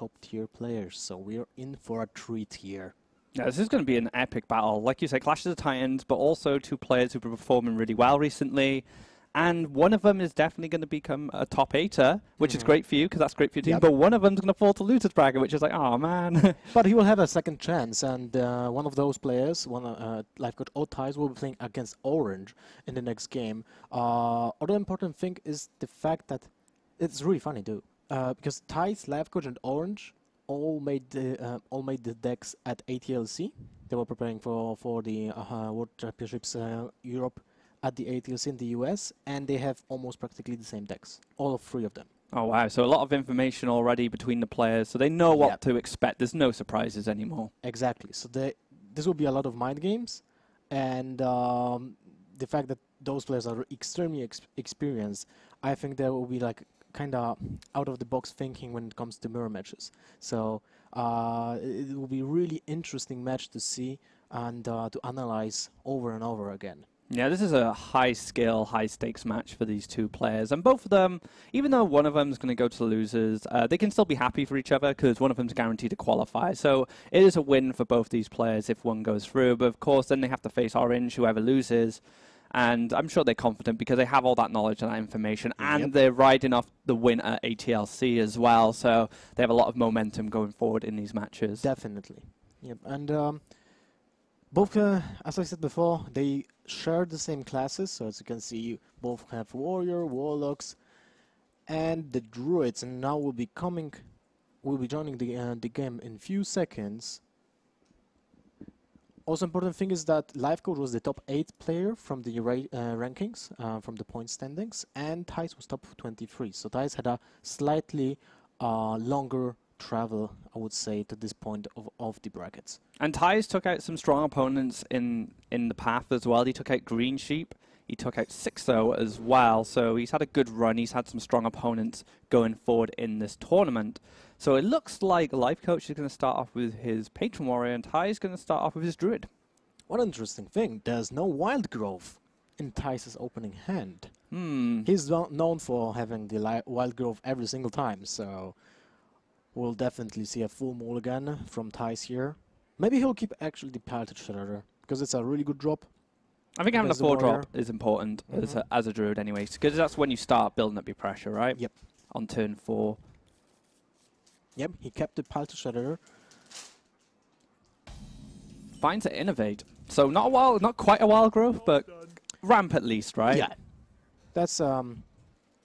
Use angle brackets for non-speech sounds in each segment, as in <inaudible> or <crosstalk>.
top tier players. So we're in for a treat here. Yeah, this is going to be an epic battle. Like you said, Clash of the Titans, but also two players who've been performing really well recently. And one of them is definitely going to become a top eighter, which is Mhm. great for you because that's great for your team. Yep. But one of them's going to fall to losers bracket, which is like, oh man. <laughs> But he will have a second chance, and uh, one of those players, one uh, life coach will be playing against Orange in the next game. Uh, other important thing is the fact that it's really funny too, uh, because Thijs, life and Orange all made the uh, all made the decks at ATLC. They were preparing for for the uh, World Championships uh, Europe at the ATLC in the US, and they have almost practically the same decks, all of three of them. oh wow! So a lot of information already between the players, so they know what Yep. to expect. There's no surprises anymore. Exactly. So they, this will be a lot of mind games, and um, the fact that those players are extremely ex- experienced, I think there will be like kind of out of the box thinking when it comes to mirror matches. So uh, it will be really interesting match to see and uh, to analyze over and over again. Yeah, this is a high scale, high stakes match for these two players. And both of them, even though one of them is going to go to the losers, uh, they can still be happy for each other because one of them's guaranteed to qualify. So it is a win for both these players if one goes through. But of course, then they have to face Orange, whoever loses. And I'm sure they're confident because they have all that knowledge and that information. And Yep. they're riding off the win at ATLC as well. So they have a lot of momentum going forward in these matches. Definitely. Yep. And um, both, uh, as I said before, they share the same classes. So as you can see, both have warrior, warlocks, and the druids. And now we'll be coming, we'll be joining the uh, the game in few seconds. Also important thing is that Life Coach was the top 8 player from the uh, rankings, uh, from the point standings, and Thijs was top 23. So Thijs had a slightly uh, longer travel, I would say, to this point of, of the brackets. And Thijs took out some strong opponents in, in the path as well. He took out Greensheep. He took out Sixo as well. So he's had a good run. He's had some strong opponents going forward in this tournament. So it looks like Life Coach is going to start off with his Patron Warrior and Thijs is going to start off with his Druid. One interesting thing, there's no wild growth in Thijs' opening hand. Hmm. He's no- known for having the li- wild growth every single time, so we'll definitely see a full mulligan from Thijs here. Maybe he'll keep actually the Piloted Shredder, because it's a really good drop. I think having a four drop is important as, Mhm. a, as a Druid anyway, because that's when you start building up your pressure, right? Yep. On turn four. Yep, he kept the Piloted Shredder. Finds to Innervate. So not a while, not quite a wild growth, but ramp at least, right? Yeah. That's um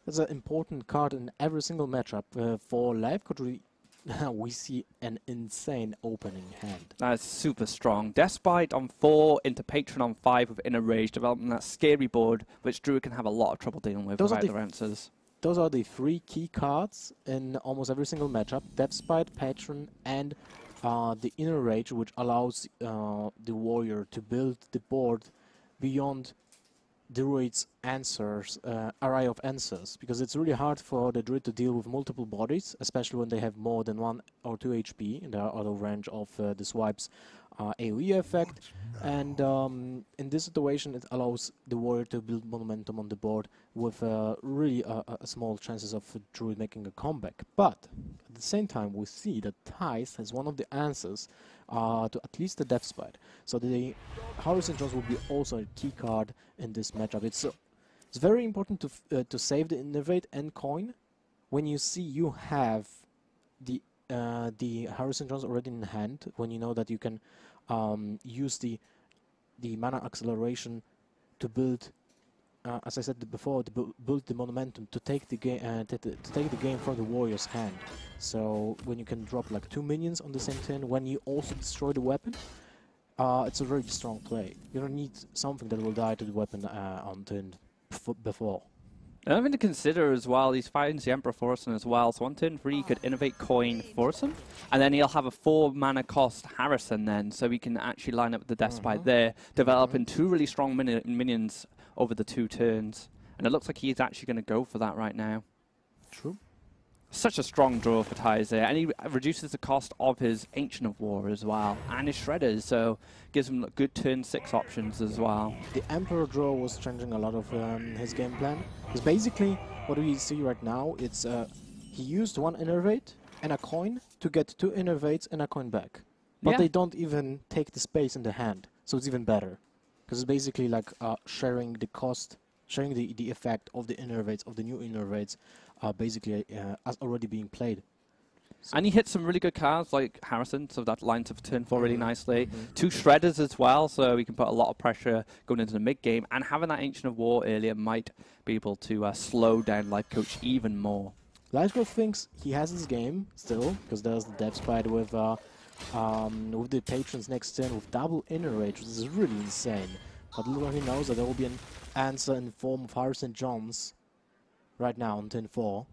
that's an important card in every single matchup. Uh, for Life Coach, we, <laughs> we see an insane opening hand. That's super strong. Death's Bite on 4 into Patron on 5 with Inner Rage, developing that scary board, which Druid can have a lot of trouble dealing with Those are without the answers. Those are the three key cards in almost every single matchup. Death's Bite, Patron, and uh, the Inner Rage, which allows uh, the warrior to build the board beyond the druid's answers, uh, array of answers, because it's really hard for the druid to deal with multiple bodies, especially when they have more than one or two HP, and they are out of range of uh, the swipe's uh, AoE effect. And um, in this situation, it allows the warrior to build momentum on the board with uh, really a, a small chances of druid making a comeback. But at the same time, we see that Thais has one of the answers uh, to at least the Death's Bite. So the Harrison Jones will be also a key card in this matchup. It's uh, it's very important to uh, to save the Innervate and coin when you see you have the uh, the Harrison Jones already in hand. When you know that you can um, use the the mana acceleration to build, uh, as I said before, to bu- build the momentum to take the game uh, to, to take the game from the warrior's hand. So when you can drop like two minions on the same turn, when you also destroy the weapon, uh, it's a very strong play. You don't need something that will die to the weapon uh, on turn before. Another thing to consider as well, he's fighting the Emperor Thaurissan as well. So on turn three, he could innovate coin Thaurissan, and then he'll have a four mana cost Harrison then, so he can actually line up the Death's Bite Mhm. there, developing two really strong mini- minions over the two turns. And it looks like he's actually going to go for that right now. True. Such a strong draw for there, and he reduces the cost of his Ancient of War as well, and his Shredders, so gives him good turn six options as well. The Emperor draw was changing a lot of um, his game plan. Because basically, what we see right now, it's uh, he used one innervate and a coin to get two innervates and a coin back. But Yeah. they don't even take the space in the hand, so it's even better. Because it's basically like uh, sharing the cost, sharing the, the effect of the innervates, of the new innervates, uh, basically uh, as already being played. So- And he hits some really good cards like Harrison, so that lines up turn four really Mhm, nicely. mhm. Two shredders as well, so he can put a lot of pressure going into the mid game. And having that Ancient of War earlier might be able to uh, slow down Life Coach even more. Lifecoach thinks he has his game still, because there's the Death Spider with uh, um, with the patrons next turn with double inner rage, which is really insane. But little he knows that there will be an answer in the form of Harrison Jones right now on turn 4.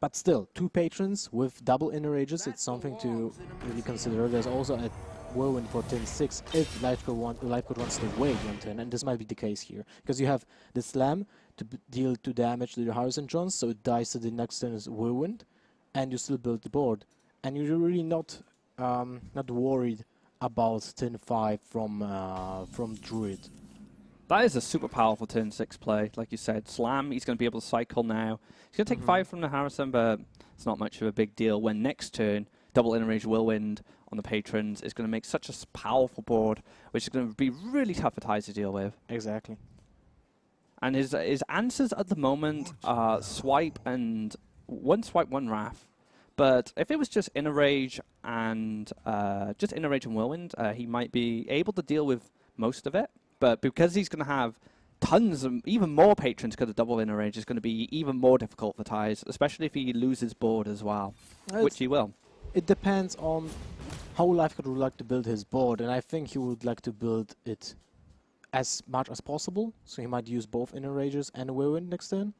But still, two patrons with double inner ages, it's something to really consider. There's also a whirlwind for turn 6 if Lifecoach, want, Lifecoach wants to wait one turn, and this might be the case here. Because you have the slam to deal 2 damage to the Harrison Jones, so it dies to the next turn's whirlwind, and you still build the board. And you're really not um, not worried about turn 5 from, uh, from Druid. That is a super powerful turn six play, like you said. Slam, he's going to be able to cycle now. He's going to take Mhm. five from the Harrison, but it's not much of a big deal. When next turn, double inner range whirlwind on the patrons is going to make such a powerful board, which is going to be really tough for Thijs to deal with. Exactly. And his his answers at the moment are swipe and one swipe, one wrath. But if it was just inner rage and uh, just inner rage and whirlwind, uh, he might be able to deal with most of it. But because he's going to have tons of even more patrons because of double inner rage, it's going to be even more difficult for Thijs, especially if he loses board as well, It's- which he will. it depends on how Lifecoach would like to build his board, and I think he would like to build it as much as possible. So he might use both Inner Rages and Whirlwind next turn.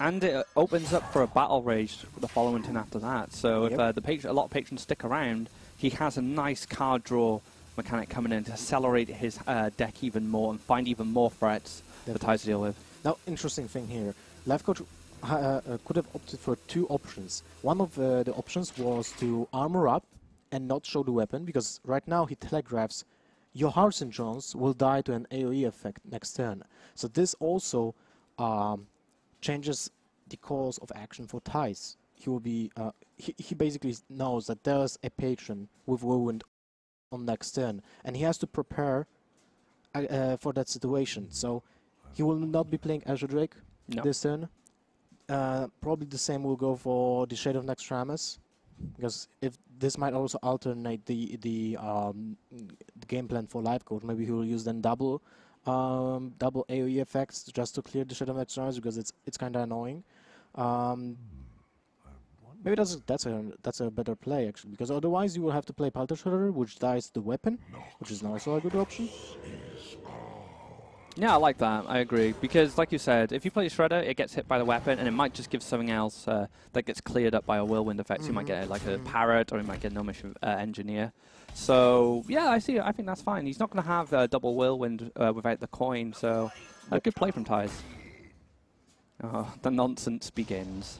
And it opens up for a battle rage the following turn after that. So if uh, the patron, a lot of patrons stick around, he has a nice card draw mechanic coming in to accelerate his uh, deck even more and find even more threats for Definitely. Thijs to deal with. Now, interesting thing here. Life Coach uh, uh, could have opted for two options. One of uh, the options was to armor up and not show the weapon, because right now he telegraphs your Harrison Jones will die to an AoE effect next turn. So this also um, changes the course of action for Thijs. He will be. Uh, he, he basically knows that there's a patron with Whirlwind on next turn, and he has to prepare uh, uh, for that situation. So he will not be playing Azure Drake No. this turn. Uh, probably the same will go for the Shade of Naxxramas, because if this might also alternate the the um, the game plan for Lifecoach. Maybe he will use then double um, double AOE effects just to clear the Shade of Naxxramas because it's it's kind of annoying. Um, maybe that's that's a that's a better play actually because otherwise you will have to play Piloted Shredder, which dies the weapon, which is not also a good option. Yeah, I like that. I agree. Because, like you said, if you play Shredder, it gets hit by the weapon, and it might just give something else uh, that gets cleared up by a Whirlwind effect. So you might Mhm, get like a. Parrot, or you might get a Gnomish uh, Engineer. So, yeah, I see. I think that's fine. He's not going to have uh, double Whirlwind uh, without the coin, so a good play from Thijs. Oh, the nonsense begins.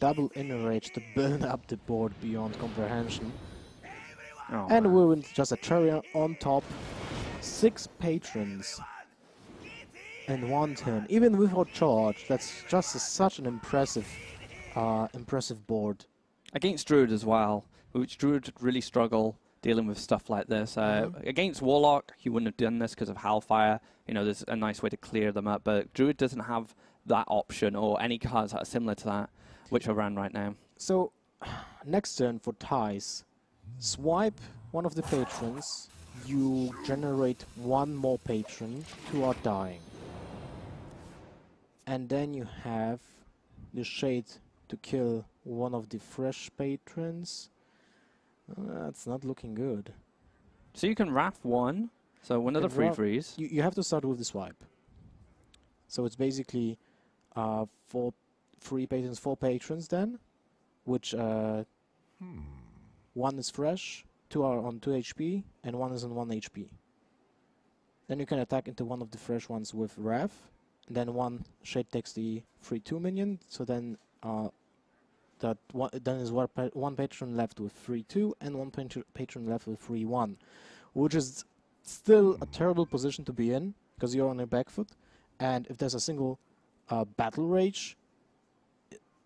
Double inner rage to burn up the board beyond comprehension. Oh, And man. Whirlwind just a cherry on top. Six patrons. And one turn. Even without charge, that's just a- such an impressive uh, impressive board. against Druid as well, which Druid would really struggle dealing with stuff like this. Uh, Mhm. Against Warlock, he wouldn't have done this because of Hellfire. You know, there's a nice way to clear them up, but Druid doesn't have that option or any cards that are similar to that, which are ran right now. So, <sighs> next turn for Thijs. Swipe one of the patrons. You generate one more patron. Two are dying. And then you have the shade to kill one of the fresh patrons. Uh, That's not looking good. So you can Wrath one, so another can free Wrath- freeze. You, you have to start with the swipe. So it's basically uh, four, three patrons, four patrons then, which uh, one is fresh, two are on 2 HP, and one is on 1 HP. Then you can attack into one of the fresh ones with Wrath, and then one Shade takes the free 2 minion, so then uh, that one, then is one, pa- one patron left with free 2, and one patron left with free 1, which is still a terrible position to be in, because you're on a back foot, and if there's a single uh, Battle Rage,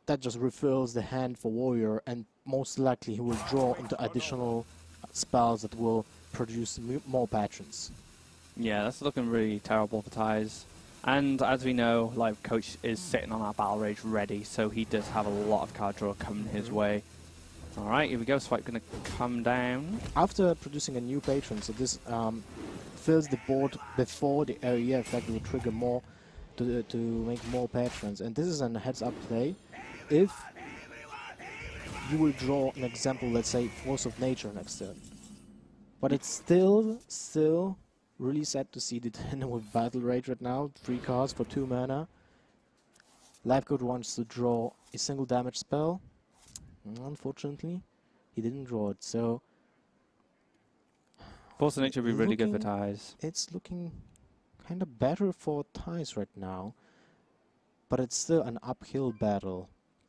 that just refills the hand for Warrior, and most likely he will draw into additional spells that will produce more patrons. Yeah, that's looking really terrible for Thijs. And as we know, Life Coach is sitting on our Battle Rage ready, so he does have a lot of card draw coming his way. Alright, here we go. Swipe going to come down. After producing a new patron, so this um, fills the board before the area effect will trigger more to, to make more patrons. And this is a heads up play. If you will draw an example, let's say Force of Nature next turn. But it's still, still really sad to see the <laughs> 10 with Battle Rage right now. Three cards for two mana. Life Coach wants to draw a single damage spell. Unfortunately, he didn't draw it, so Force of Nature would be really good for Looking- Thijs. it's looking kind of better for Thijs right now. But it's still an uphill battle.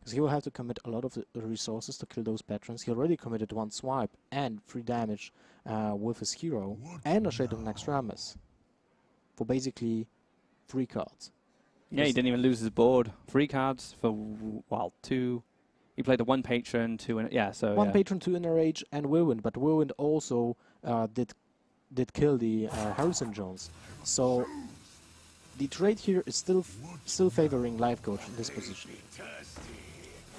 Because he will have to commit a lot of the resources to kill those patrons. He already committed one swipe and three damage uh, with his hero and a Shade of Naxxramas. For basically three cards. Yeah, he didn't even lose his board. Three cards for, w- well, two. He played the one patron, two, and yeah, so one yeah. patron, two inner rage, and Whirlwind. But Whirlwind also uh, did did kill the uh, Harrison Jones. So the trade here is still still favoring Life Coach in this position.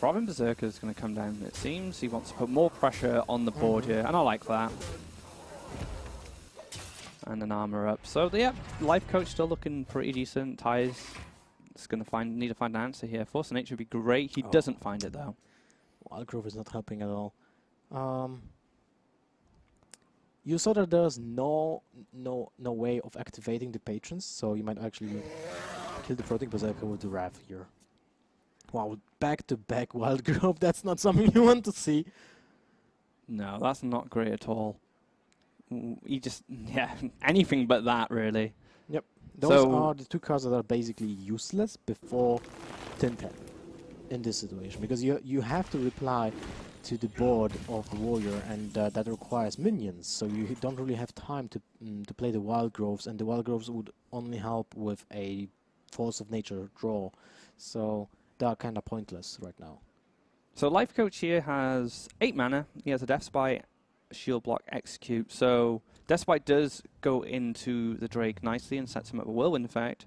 Robin Berserker is going to come down, it seems. He wants to put more pressure on the board here, and I like that. And an armor up. So, yeah, life coach still looking pretty decent. Thijs is going to find need to find an answer here. Force of Nature would be great. He Oh. doesn't find it, though. Wild Growth is not helping at all. Um, you saw that there's no no no way of activating the patrons, so you might actually kill the Frothing Berserker with the Wrath here. Wow, back to back Wild Growth, <laughs> that's not something you want to see. No, that's not great at all. Mm, He just, <laughs> yeah, anything but that, really. Yep, those So- are the two cards that are basically useless before 10-10 in this situation because you you have to reply to the board of the warrior and uh, that requires minions so you don't really have time to mm, to play the wild growths and the wild growths would only help with a force of nature draw so they are kind of pointless right now So life coach here has eight mana. He has a Death's Bite, shield block, execute. So Death's Bite does go into the Drake nicely and sets him up a whirlwind effect.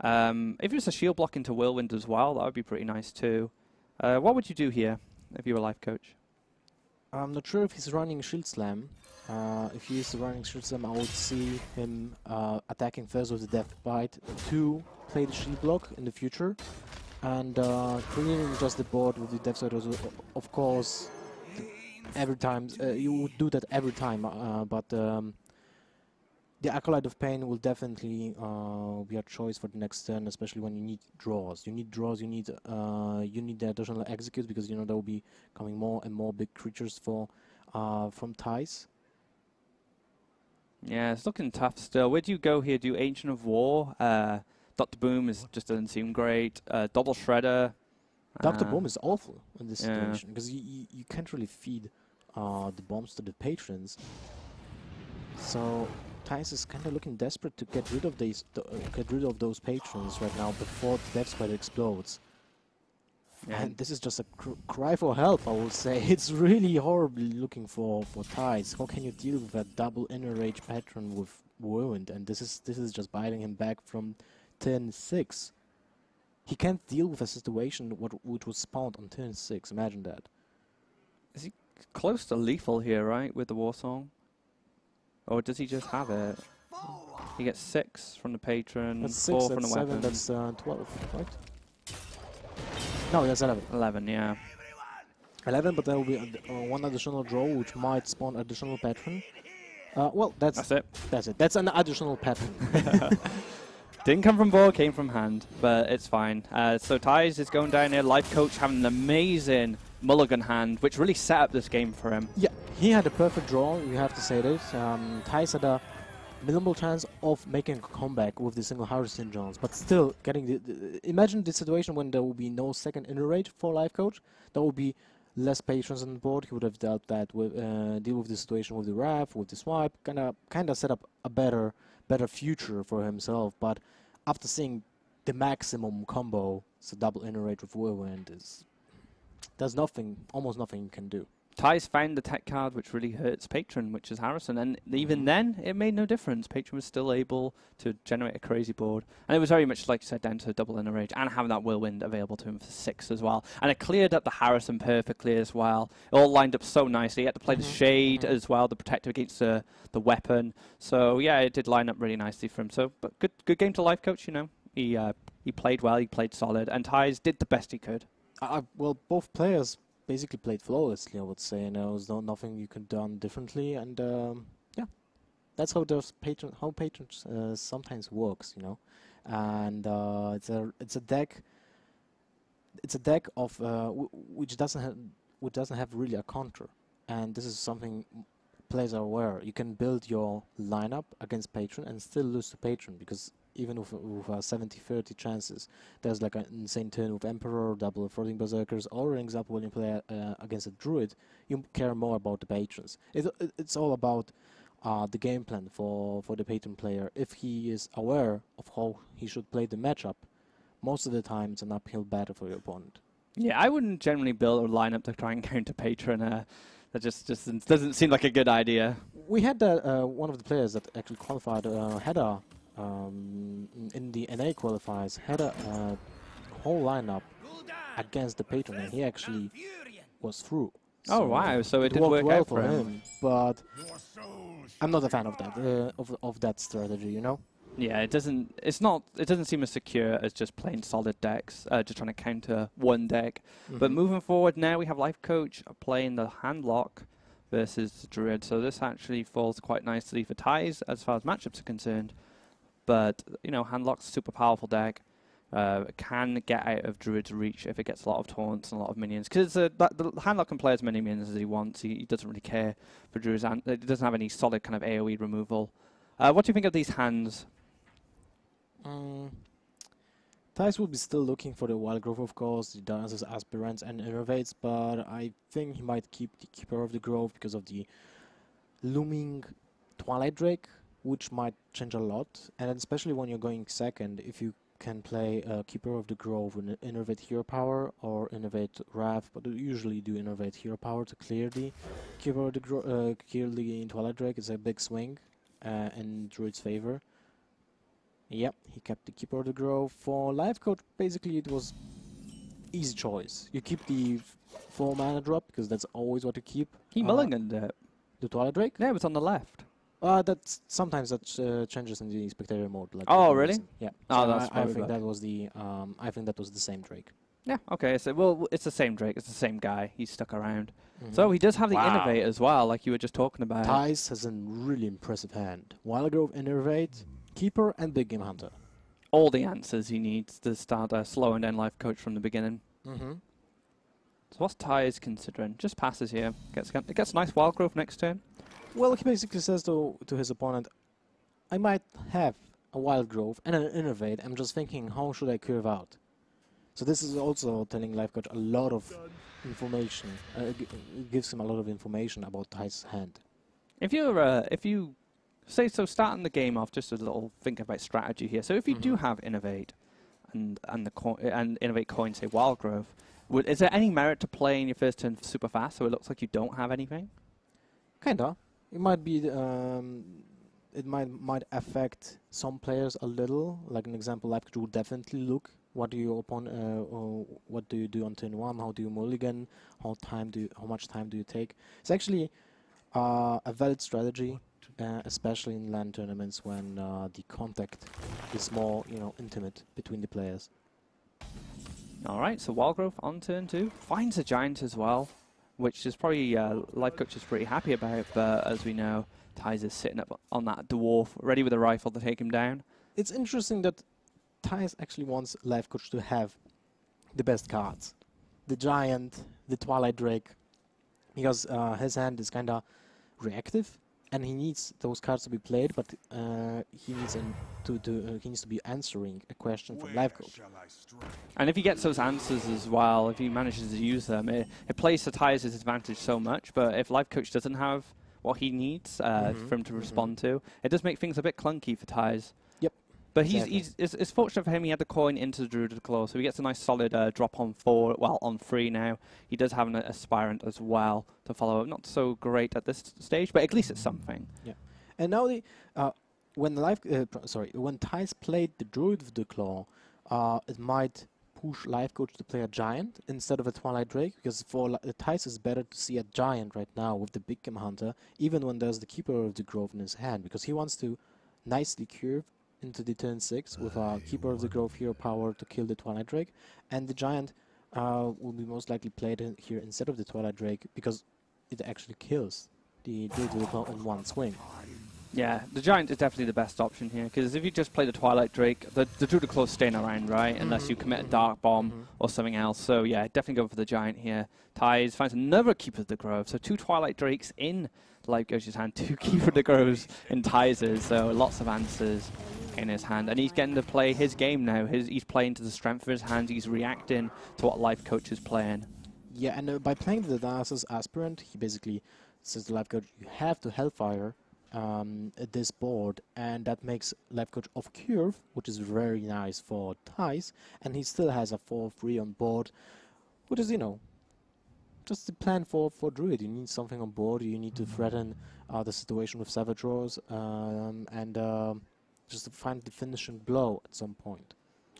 Um, if it's a shield block into whirlwind as well, that would be pretty nice too. Uh, what would you do here if you were life coach? I'm not sure if he's running Shield Slam. Uh, if he is running Shield Slam, I would see him uh, attacking first with the Death's Bite to play the Shield Block in the future, and uh, just the board with the Death's Bite. Also, of course, every time uh, you would do that every time, uh, but um, the Acolyte of Pain will definitely uh, be a choice for the next turn, especially when you need draws. You need draws. You need uh, you need the additional execute because you know there will be coming more and more big creatures for uh, from Thijs. Yeah, it's looking tough still. Where do you go here? Do Ancient of War? Doctor Boom is just doesn't seem great. Uh, Double Shredder. Doctor uh, Boom is awful in this yeah. situation because you, you you can't really feed uh, the bombs to the patrons. So Thijs is kind of looking desperate to get rid of these, th- uh, get rid of those patrons right now before the Death Spider explodes. Yeah, And this is just a cr- cry for help, I will say. <laughs> It's really horribly looking for for Thijs. How can you deal with a double inner rage patron with Whirlwind? And this is this is just biting him back from 10-6. He can't deal with a situation what which was spawned on turn 6. Imagine that. Is he close to lethal here, right, with the war song? Or does he just have it? He gets six from the patron, That's four 6, from that's the 7, weapon. that's uh, 12, right? No, that's 11. 11, yeah. 11, but there will be ad- uh, one additional draw which might spawn additional patron. Uh, well, that's That's it. that's it. That's an additional patron. <laughs> Didn't come from board, came from hand, but it's fine. Uh, so Thijs is going down here. Life Coach having an amazing mulligan hand, which really set up this game for him. Yeah, he had a perfect draw, you have to say this. Um, Thijs had a minimal chance of making a comeback with the single Harrison Jones, but still getting the, the. Imagine the situation when there will be no second inner rate for Life Coach. There will be less patience on the board. He would have dealt that with uh, deal with the situation with the Wrath, with the swipe, kind of kind of set up a better better future for himself. But after seeing the maximum combo, so double inner rage with whirlwind is there's nothing, almost nothing you can do. Thijs found the tech card which really hurts Patron, which is Harrison, and even then it made no difference. Patron was still able to generate a crazy board, and it was very much like you said down to double inner rage and having that whirlwind available to him for six as well. And it cleared up the Harrison perfectly as well. It all lined up so nicely. He had to play the Mhm, shade mhm. as well, the protector against the the weapon. So yeah, it did line up really nicely for him. So but good good game to life coach. You know he uh, he played well, he played solid, and Thijs did the best he could. I, I- well, both players basically played flawlessly. I would say, and there was no, nothing you could done differently, and um, yeah, that's how those patron how patrons uh, sometimes works, you know. And uh, it's a it's a deck. It's a deck of uh, which doesn't have which doesn't have really a counter, and this is something players are aware. You can build your lineup against patron and still lose to patron because even with, with uh, 70-30 chances, there's like an insane turn with Emperor, double Frothing Berserkers, or an example when you play uh, against a druid, you care more about the patrons. It, it, it's all about uh, the game plan for, for the patron player. If he is aware of how he should play the matchup, most of the time it's an uphill battle for your opponent. Yeah, I wouldn't generally build a lineup to try and <laughs> counter Patron. Uh, that just just doesn't seem like a good idea. We had that uh, one of the players that actually qualified uh, had a um, in the NA qualifiers had a uh, whole lineup against the patron, and he actually was through. Oh, wow, so it did worked work well out for him. him. But I'm not a fan of that uh, of of that strategy. You know. Yeah, it doesn't. It's not. It doesn't seem as secure as just plain solid decks. Uh, just trying to counter one deck. But Mhm. moving forward now, we have Life Coach playing the Handlock versus Druid. So this actually falls quite nicely for Thijs as far as matchups are concerned. But you know, Handlock's a super powerful deck. Uh, can get out of Druid's reach if it gets a lot of taunts and a lot of minions. Because the Handlock can play as many minions as he wants. He, he doesn't really care for Druid's. An- it doesn't have any solid kind of AOE removal. Uh, what do you think of these hands? Mm. Thijs will be still looking for the wild growth, of course, the Darnassus, aspirants, and Innervates, but I think he might keep the keeper of the grove because of the looming Twilight Drake, which might change a lot. And especially when you're going second, if you can play uh, keeper of the grove and Innervate hero power or Innervate wrath, but usually do Innervate hero power to clear the keeper of the grove, uh, clear the Twilight Drake. It's a big swing uh, in Druid's favor. Yep, he kept the Keeper of the Grove. For Life Coach, basically it was easy choice. You keep the 4 mana drop, because that's always what you keep. He Uh, mulliganed it. The Twilight Drake? Yeah, it was on the left. Uh, that's sometimes that uh, changes in the spectator mode. Like Oh, really? reason. Yeah. Oh, So that's I, I think bad. that was the um, I think that was the same Drake. Yeah, okay. So, well, it's the same Drake. It's the same guy. He's stuck around. Mm-hmm. So he does have the Wow. Innervate as well, like you were just talking about. Thijs has a really impressive hand. Wild Growth, Innervate, Keeper, and Big Game Hunter. All the answers he needs to start a slow and end Life Coach from the beginning. Mm-hmm. So what's Thijs is considering? Just passes here. Gets it gets nice wild growth next turn. Well, he basically says to to his opponent, "I might have a wild growth and an Innervate. I'm just thinking, how should I curve out?" So this is also telling Life Coach a lot of information. Uh, gives him a lot of information about Thijs' hand. If you're uh, if you say so, starting the game off just a little think about strategy here. So if you do Mhm. have Innervate and and the and Innervate coin say wild growth, is there any merit to playing your first turn super fast so it looks like you don't have anything? Kinda. It might be. Um, it might might affect some players a little. Like an example, Life Coach would definitely look. What do you upon? Uh, uh, what do you do on turn one? How do you mulligan? How time do? You, how much time do you take? It's actually uh, a valid strategy, uh, especially in land tournaments when uh, the contact is more, you know, intimate between the players. All right, so wild growth on turn two finds a giant as well, which is probably uh, Life Coach is pretty happy about. But as we know, Thijs is sitting up on that dwarf, ready with a rifle to take him down. It's interesting that Thijs actually wants Life Coach to have the best cards. The Giant, the Twilight Drake, because uh, his hand is kind of reactive, and he needs those cards to be played, but uh, he needs an, to, to uh, he needs to be answering a question from Lifecoach. And if he gets those answers as well, if he manages to use them, it, it plays to Thijs' advantage so much. But if Lifecoach doesn't have what he needs uh, Mhm, for him to mhm. respond to, it does make things a bit clunky for Thijs. But he's, Exactly. he's it's, it's fortunate for him. He had the coin into the Druid of the Claw, so he gets a nice solid uh, drop on four. Well, on three now. He does have an aspirant as well to follow up. Not so great at this stage, but at least it's something. Yeah. And now the uh, when life uh, sorry when Thijs played the Druid of the Claw, uh, it might push Life Coach to play a Giant instead of a Twilight Drake because for li- uh, Thijs it's better to see a Giant right now with the Big Game Hunter, even when there's the Keeper of the Grove in his hand because he wants to nicely curve into the turn six with a Keeper of the Grove hero power to kill the Twilight Drake, and the Giant uh, will be most likely played in here instead of the Twilight Drake because it actually kills the Druid of the Claw in one swing. Yeah, the Giant is definitely the best option here because if you just play the Twilight Drake, the, the Druid of the Claw's staying around, right? Unless you commit a mhm, Dark Bomb mhm. or something else. So yeah, definitely go for the Giant here. Thijs finds another Keeper of the Grove. So two Twilight Drakes in Life Coach's hand, <laughs> two Keeper of the Groves in Thijs's. So lots of answers in his hand. And he's getting to play his game now. His, he's playing to the strength of his hand. He's reacting to what Life Coach is playing. Yeah, and uh, by playing the Darnassus Aspirant, he basically says to Life Coach, you have to Hellfire um, this board, and that makes Life Coach off curve, which is very nice for Thijs, and he still has a 4-3 on board, which is, you know, just the plan for, for Druid. You need something on board, you need to threaten uh, the situation with Savage Roars, um, and um just to find the finishing blow at some point.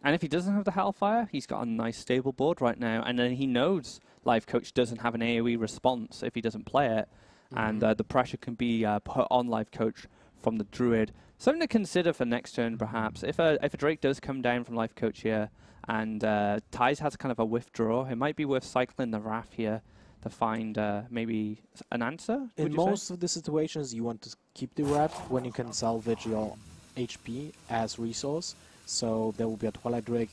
And if he doesn't have the Hellfire, he's got a nice stable board right now. And then he knows Life Coach doesn't have an AoE response if he doesn't play it. And Mhm. uh, the pressure can be uh, put on Life Coach from the Druid. Something to consider for next turn, perhaps. If a, if a Drake does come down from Life Coach here and uh, Thijs has kind of a withdraw, it might be worth cycling the Wrath here to find uh, maybe an answer. In you say? most of the situations, you want to keep the wrath when you can salvage your HP as resource. So there will be a Twilight Drake.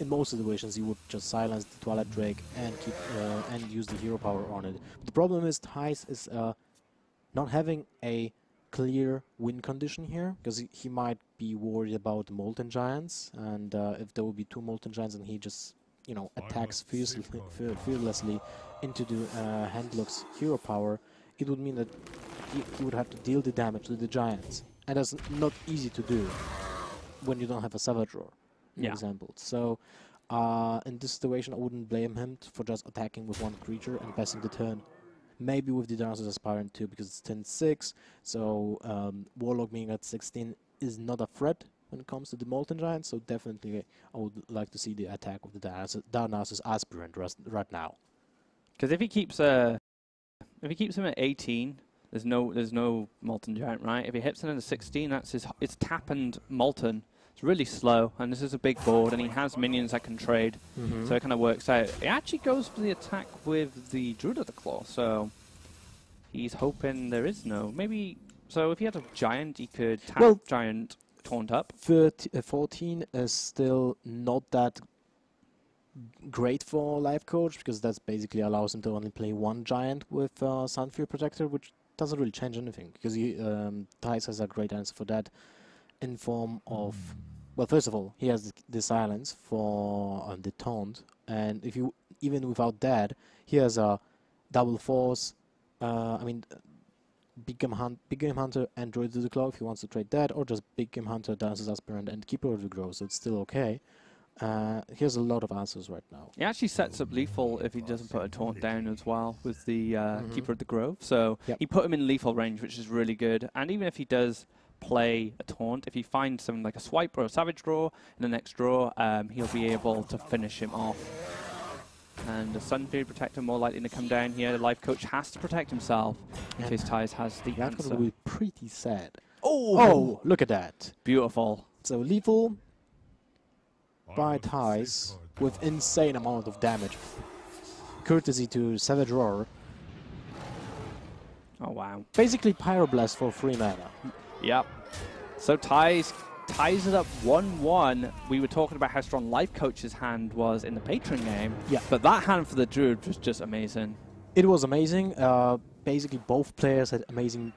In most situations, you would just silence the Twilight Drake and keep uh, and use the hero power on it. The problem is Thijs is uh, not having a clear win condition here because he, he might be worried about the Molten Giants, and uh, if there will be two Molten Giants and he just you know attacks fiercely, fearlessly into the uh, Handlock's hero power, it would mean that he, he would have to deal the damage to the giants, and that's not easy to do when you don't have a Savage Roar, for Yeah. example. So, uh, in this situation, I wouldn't blame him t- for just attacking with one creature and passing the turn. Maybe with the Darnassus Aspirant too, because it's 10-6, so um, Warlock being at 16 is not a threat when it comes to the Molten Giant, so definitely I would like to see the attack of the Darnassus Darnassus Aspirant right now. Because if he keeps uh, if he keeps him at 18, there's no there's no molten giant, right? If he hits him at 16, that's his it's tap and molten. It's really slow, and this is a big board, and he has minions that can trade, so it kind of works out. He actually goes for the attack with the Druid of the Claw, so he's hoping there is no maybe. So if he had a giant, he could tap Well- giant taunt up. 30, uh, 14 is still not that great for life coach because that basically allows him to only play one giant with uh, Sunfury Protector, which doesn't really change anything because he um, Thijs has a great answer for that in form of well, first of all, he has the, the silence for um, the taunt, and if you even without that, he has a double force. Uh, I mean, Big Game, Hunt, Big Game Hunter and Druid of the Claw if he wants to trade that, or just Big Game Hunter, Darnassus Aspirant, and Keeper of the Grove, so it's still okay. Uh, he has a lot of answers right now. He actually sets up lethal if he doesn't put a taunt down as well with the uh, Mhm. Keeper of the Grove. So Yep. he put him in lethal range, which is really good. And even if he does play a taunt, if he finds something like a swipe or a savage roar in the next draw, um, he'll be able to finish him off. And the Sunfury Protector more likely to come down here. The life coach has to protect himself in And case Thijs has the That answer. will be pretty sad. Oh, Oh, look at that. beautiful. So lethal by Thijs with insane amount of damage. Courtesy to Savage Roar. Oh, wow. Basically Pyroblast for free mana. Yep. So Thijs ties it up 1-1. We were talking about how strong Life Coach's hand was in the Patron game. Yeah. But that hand for the Druid was just amazing. It was amazing. Uh, basically both players had amazing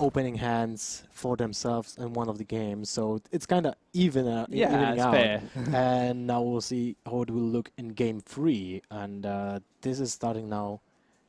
opening hands for themselves in one of the games. So it's kind of even uh, Yeah, it's out. fair. <laughs> <laughs> and now we'll see how it will look in game three. And uh, this is starting now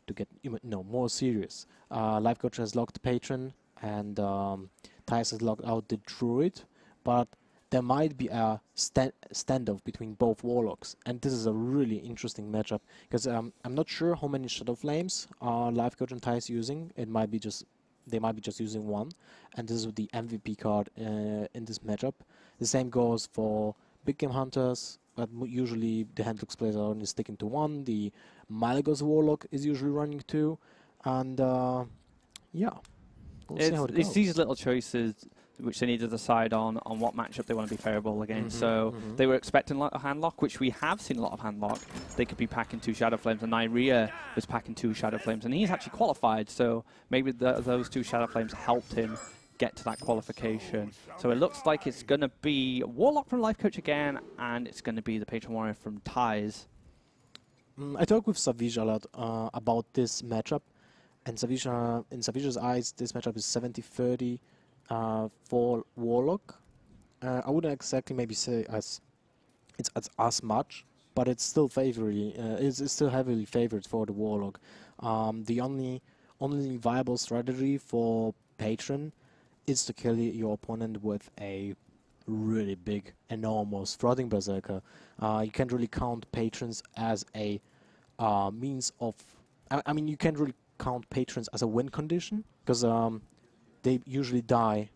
to get even no more serious. Uh, Life Coach has locked the Patron, and um, has locked out the Druid. But there might be a stand standoff between both warlocks, and this is a really interesting matchup because um, I'm not sure how many Shadow Flames are Life Coach and Thijs is using. It might be just they might be just using one, and this is the MVP card uh, in this matchup. The same goes for Big Game Hunters, but usually the Handlock players are only sticking to one. The Malygos Warlock is usually running two, and uh, yeah, we'll it's, it it's these little choices which they need to decide on on what matchup they want to be favorable against. Mm -hmm, so mm -hmm. they were expecting a handlock, which we have seen a lot of handlock. They could be packing two Shadow Flames, and Nyria was packing two Shadow Flames, and he's actually qualified. So maybe the, those two Shadow Flames helped him get to that qualification. So it looks like it's going to be Warlock from Life Coach again, and it's going to be the Patron Warrior from Thijs. Mm, I talked with Savjz a lot uh, about this matchup, and Savjz, uh, in Savjz's eyes, this matchup is 70-30 uh, for Warlock. Uh, I wouldn't exactly maybe say as it's, as as much, but it's still favorably uh, it's, it's, still heavily favored for the Warlock. Um, the only only viable strategy for Patron is to kill your opponent with a really big, enormous Frothing Berserker. Uh, you can't really count patrons as a uh, means of. I, I, mean, you can't really count patrons as a win condition because um, they usually die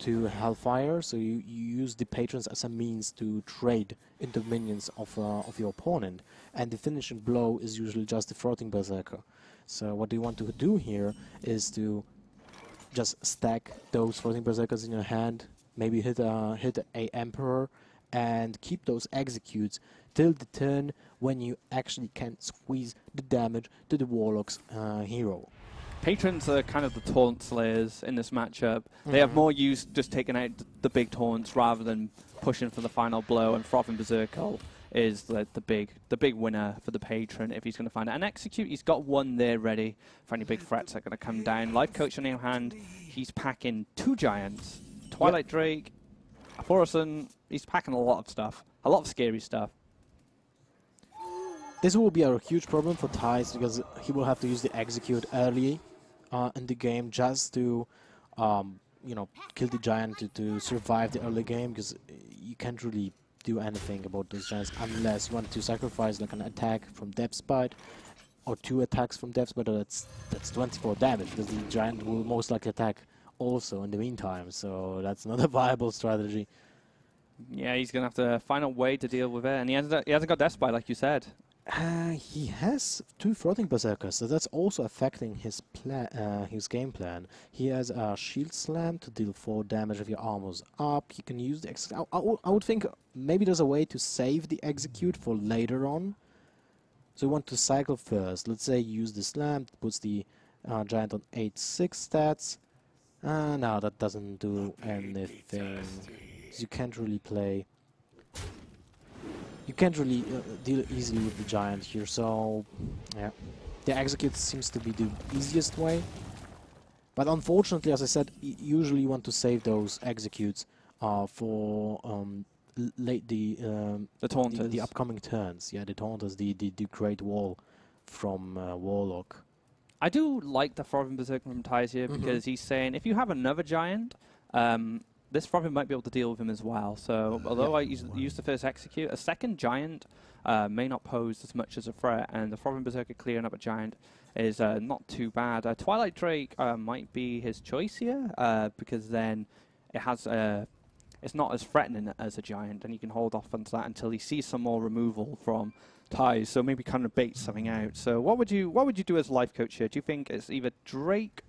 to Hellfire, so you, you use the patrons as a means to trade into minions of, uh, of your opponent. And the finishing blow is usually just the Floating Berserker. So what you want to do here is to just stack those Floating Berserkers in your hand, maybe hit a, hit a Emperor, and keep those executes till the turn when you actually can squeeze the damage to the Warlock's uh, hero. Patrons are kind of the taunt slayers in this matchup. They have mm-hmm. more use just taking out the big taunts rather than pushing for the final blow. And Frothing Berserker is the, the big the big winner for the patron if he's going to find it. And execute, he's got one there ready for any big threats that are going to come down. Life coach on the other hand, he's packing two giants, Twilight yep. Drake, Thaurissan. He's packing a lot of stuff, a lot of scary stuff. This will be a huge problem for Thijs because he will have to use the execute early uh, in the game just to, um, you know, kill the giant to, to survive the early game because you can't really do anything about those giants unless you want to sacrifice like an attack from Death's Bite or two attacks from Death's Bite. That's that's 24 damage because the giant will most likely attack also in the meantime. So that's not a <laughs> viable strategy. Yeah, he's gonna have to find a way to deal with it, and he hasn't he hasn't got Spite like you said. Uh, he has two Frothing Berserkers, so that's also affecting his plan, uh, his game plan. He has a Shield Slam to deal 4 damage if your armor's up. He can use the ex I, I would think maybe there's a way to save the execute for later on. So you want to cycle first. Let's say you use the Slam, puts the uh, Giant on 8-6 stats. Uh, no, that doesn't do anything. You can't really play you can't really uh, deal easily with the giant here, so yeah. The execute seems to be the easiest way. But unfortunately, as I said, usually you want to save those executes uh, for um, late the um, the, the, the upcoming turns. Yeah, the taunters, the the, the great wall from uh, Warlock. I do like the Frothing Berserker from Thijs here mm -hmm. because he's saying if you have another giant, um, this Frothing might be able to deal with him as well. So <laughs> although I use, use the first execute, a second giant uh, may not pose as much as a threat, and the Frothing Berserker clearing up a giant is uh, not too bad. Uh, Twilight Drake uh, might be his choice here, uh, because then it has a it's not as threatening as a giant, and he can hold off onto that until he sees some more removal from Thijs. So maybe kind of bait something out. So what would you what would you do as life coach here? Do you think it's either Drake,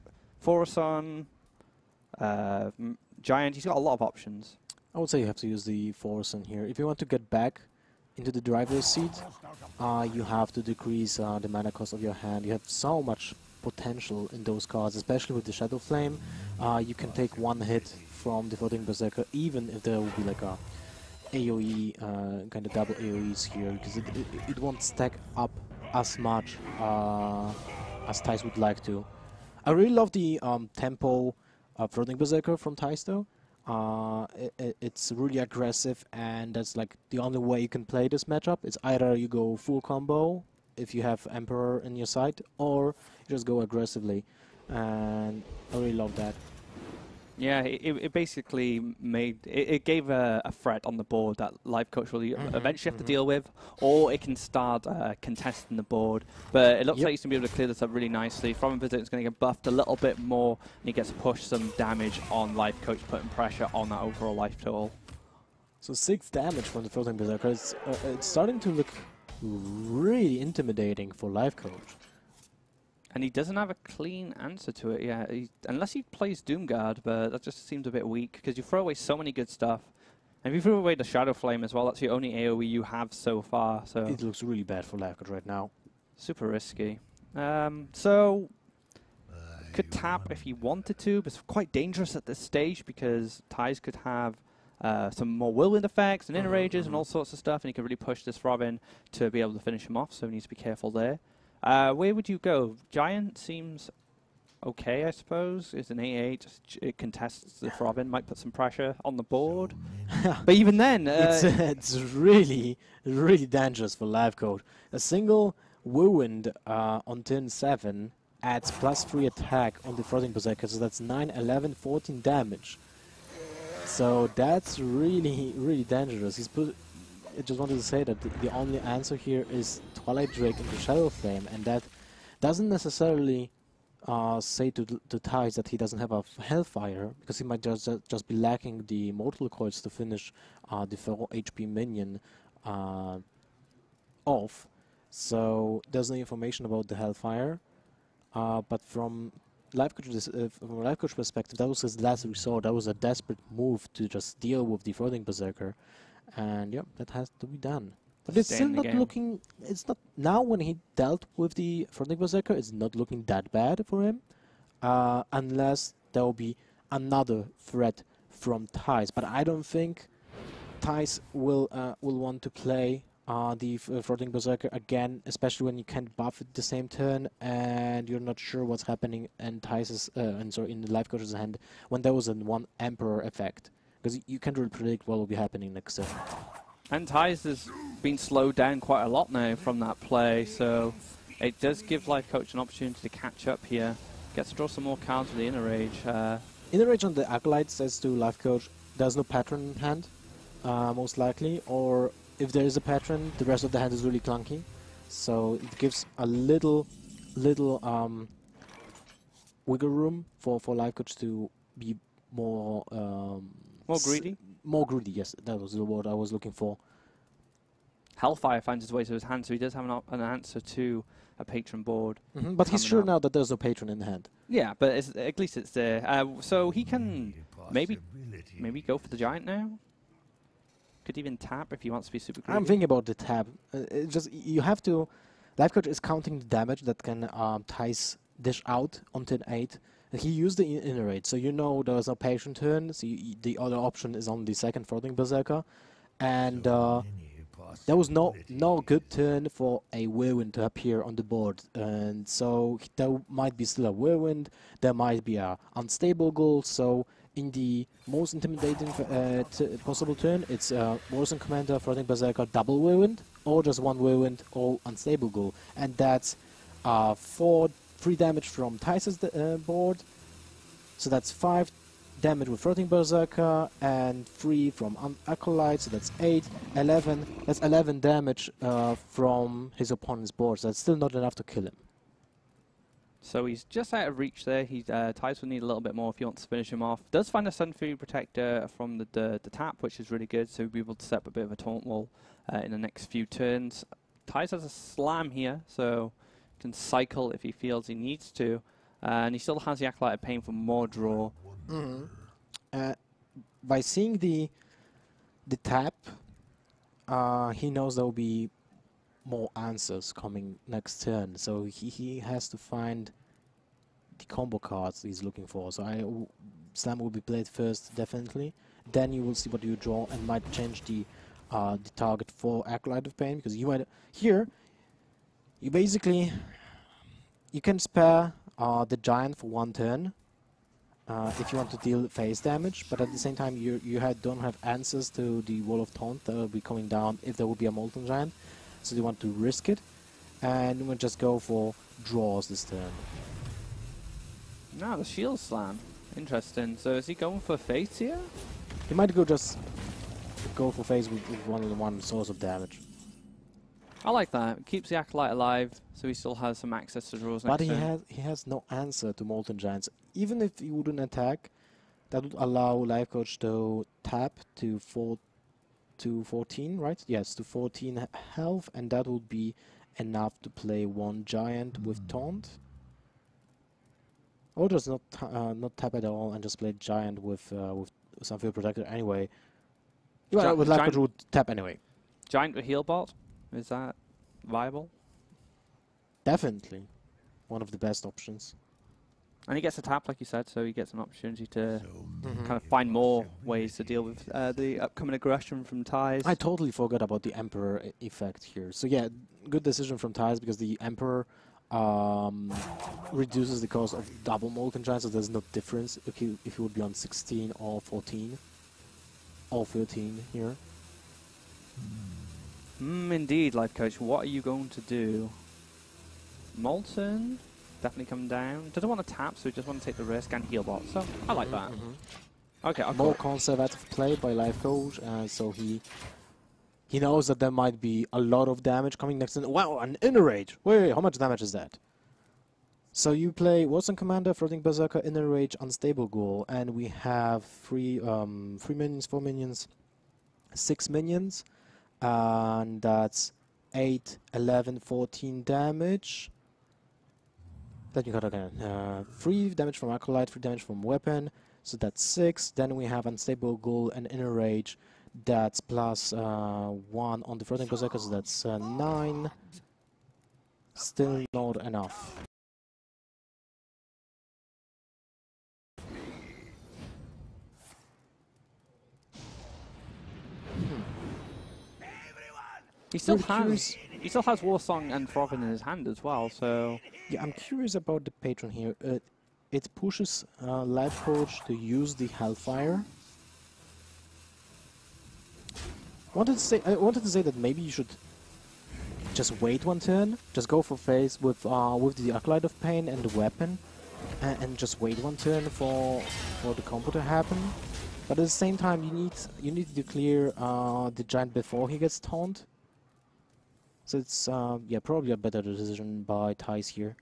uh, Giant, he's got a lot of options. I would say you have to use the Thaurissan here. If you want to get back into the driver's seat, uh, you have to decrease uh, the mana cost of your hand. You have so much potential in those cards, especially with the Shadow Flame. Uh, you can take one hit from the Frothing Berserker, even if there will be like a AoE, uh, kind of double AoEs here, because it, it, it, won't stack up as much uh, as Thijs would like to. I really love the um, tempo uh, Frothing Berserker from Taisto. Uh, it, it's really aggressive, and that's like the only way you can play this matchup. It's either you go full combo if you have Emperor in your side, or you just go aggressively, and I really love that. Yeah, it, it basically made it, it gave a, a, threat on the board that life coach will mm-hmm, eventually have mm-hmm. to deal with, or it can start uh, contesting the board. But it looks yep. like he's gonna be able to clear this up really nicely. From Visit is gonna get buffed a little bit more, and he gets to push some damage on life coach, putting pressure on that overall life total. So six damage from the Frothing Berserker. It's, uh, it's starting to look really intimidating for life coach. And he doesn't have a clean answer to it yet, he, unless he plays Doomguard, but that just seems a bit weak, because you throw away so many good stuff. And if you throw away the Shadow Flame as well, that's the only AoE you have so far. So It looks really bad for Lafgard right now. Super risky. Um, so, could tap if he wanted to, but it's quite dangerous at this stage, because Thijs could have uh, some more whirlwind effects and inner mm -hmm, rages mm -hmm. and all sorts of stuff, and he could really push this Frothing to be able to finish him off, so he needs to be careful there. Uh, where would you go? Giant seems okay, I suppose. It's an A8. It contests the Frothing, might put some pressure on the board. <laughs> but even then... Uh, it's, uh, it's really, really dangerous for Lifecoach. A single Whirlwind uh, on turn 7 adds plus 3 attack on the Frothing Berserker, so that's 9, 11, 14 damage. So that's really, really dangerous. He's put I just wanted to say that the, the only answer here is Twilight Drake into Shadow Flame, and that doesn't necessarily uh, say to to that he doesn't have a Hellfire, because he might just just be lacking the Mortal Coils to finish uh, the 4 HP minion uh, off. So there's no information about the Hellfire, uh, but from Lifecoach uh, from a Lifecoach perspective, that was his last resort. That was a desperate move to just deal with the Frothing Berserker and yep, that has to be done. But it's still not looking. It's not now when he dealt with the Frothing Berserker. It's not looking that bad for him, uh, unless there will be another threat from Thijs. But I don't think Thijs will uh, will want to play uh, the uh, Frothing Berserker again, especially when you can't buff at the same turn and you're not sure what's happening and Thijs uh, and sorry in the Lifecoach's hand when there was a one Emperor effect because you can't really predict what will be happening next turn. And Thijs has been slowed down quite a lot now from that play, so it does give Lifecoach an opportunity to catch up here. Gets to draw some more cards with the Inner Rage. Uh, Inner Rage on the Acolyte says to Lifecoach, there's no patron in hand, uh, most likely, or if there is a patron, the rest of the hand is really clunky. So it gives a little, little um, wiggle room for, for Lifecoach to be more um, more greedy? more greedy, yes. That was the word I was looking for. Hellfire finds his way to his hand, so he does have an, an answer to a patron board. Mm -hmm, but he's sure now that there's no patron in hand. Yeah, but at least it's there. Uh, so he can maybe maybe go for the giant now. Could even tap if he wants to be super greedy. I'm thinking about the tap. Uh, just you have to. Lifecoach is counting the damage that can um, Thijs dish out on turn eight he used the inner rage, so you know there was no patron turn, so you, the other option is on the second Frothing Berserker. And uh, there was no no good turn for a Whirlwind to appear on the board. And so there might be still a Whirlwind, there might be a Unstable Ghoul, so in the most intimidating uh, possible turn, it's uh, Warsong Commander, Frothing Berserker, double Whirlwind, or just one Whirlwind, or Unstable Ghoul, And that's uh, four 3 damage from Tyson's uh, board. So that's 5 damage with Frothing Berserker and 3 from um, Acolyte, so that's 8, 11. That's 11 damage uh, from his opponent's board, so that's still not enough to kill him. So he's just out of reach there. He uh, will need a little bit more if he wants to finish him off. Does find a Sunfury Protector from the, the, the tap, which is really good, so he'll be able to set up a bit of a taunt wall uh, in the next few turns. Thijs has a slam here, so can cycle if he feels he needs to. Uh, and he still has the Acolyte of Pain for more draw. Mm -hmm. uh, by seeing the the tap, uh, he knows there will be more answers coming next turn. So he, he has to find the combo cards he's looking for. So I Slam will be played first, definitely. Then you will see what you draw and might change the uh, the target for Acolyte of Pain because you might here you basically you can spare uh, the giant for one turn uh, if you want to deal phase damage, but at the same time you you don't have answers to the wall of taunt that will be coming down if there will be a molten giant, so you want to risk it, and we'll just go for draws this turn. No, the shield slam. Interesting. So is he going for face here? He might go just go for phase with, with one on one source of damage. I like that. It Keeps the Acolyte alive, so he still has some access to draws But next he turn. has he has no answer to Molten Giants. Even if he wouldn't attack, that would allow Lifecoach to tap to four to 14, right? Yes, to 14 health, and that would be enough to play one giant with taunt. Or just not uh, not tap at all and just play giant with uh, with Sunfury Protector anyway. Well, Gi- with Life giant- Coach would tap anyway. Giant with heal bot? Is that viable? Definitely, one of the best options. And he gets a tap, like you said, so he gets an opportunity to Mhm. kind of find more ways to deal with uh, the upcoming aggression from Thijs. I totally forgot about the Emperor effect here. So yeah, good decision from Thijs because the Emperor um, reduces the cost of double Molten Giant, so there's no difference if he if he would be on 16 or 14 or 13 here. Mm, indeed, Lifecoach. What are you going to do? Molten, definitely come down. Doesn't want to tap, so he just want to take the risk and heal bot. So I like that. Okay, I'll More go. conservative play by Lifecoach, uh, so he he knows that there might be a lot of damage coming next. turn. wow, an inner rage! Wait, how much damage is that? So you play Warsong Commander, Frothing Berserker, Inner Rage, Unstable Ghoul, and we have three um, three minions, four minions, six minions, and that's 8, 11, 14 damage. Let me cut again. Uh, 3 damage from Acolyte, 3 damage from Weapon, so that's 6. Then we have Unstable Ghoul and Inner Rage, that's plus uh, 1 on the Frothing Berserker, so that's uh, 9. Still not enough. He still has. He still has Warsong and Frothing in his hand as well. So Yeah, I'm curious about the patron here. Uh, it pushes uh, Lifecoach to use the Hellfire. Wanted to say, I wanted to say that maybe you should just wait one turn, just go for face with uh, with the Acolyte of Pain and the weapon, and, and just wait one turn for for the combo to happen. But at the same time, you need you need to clear uh, the giant before he gets taunt. So it's uh, yeah probably a better decision by Thijs here.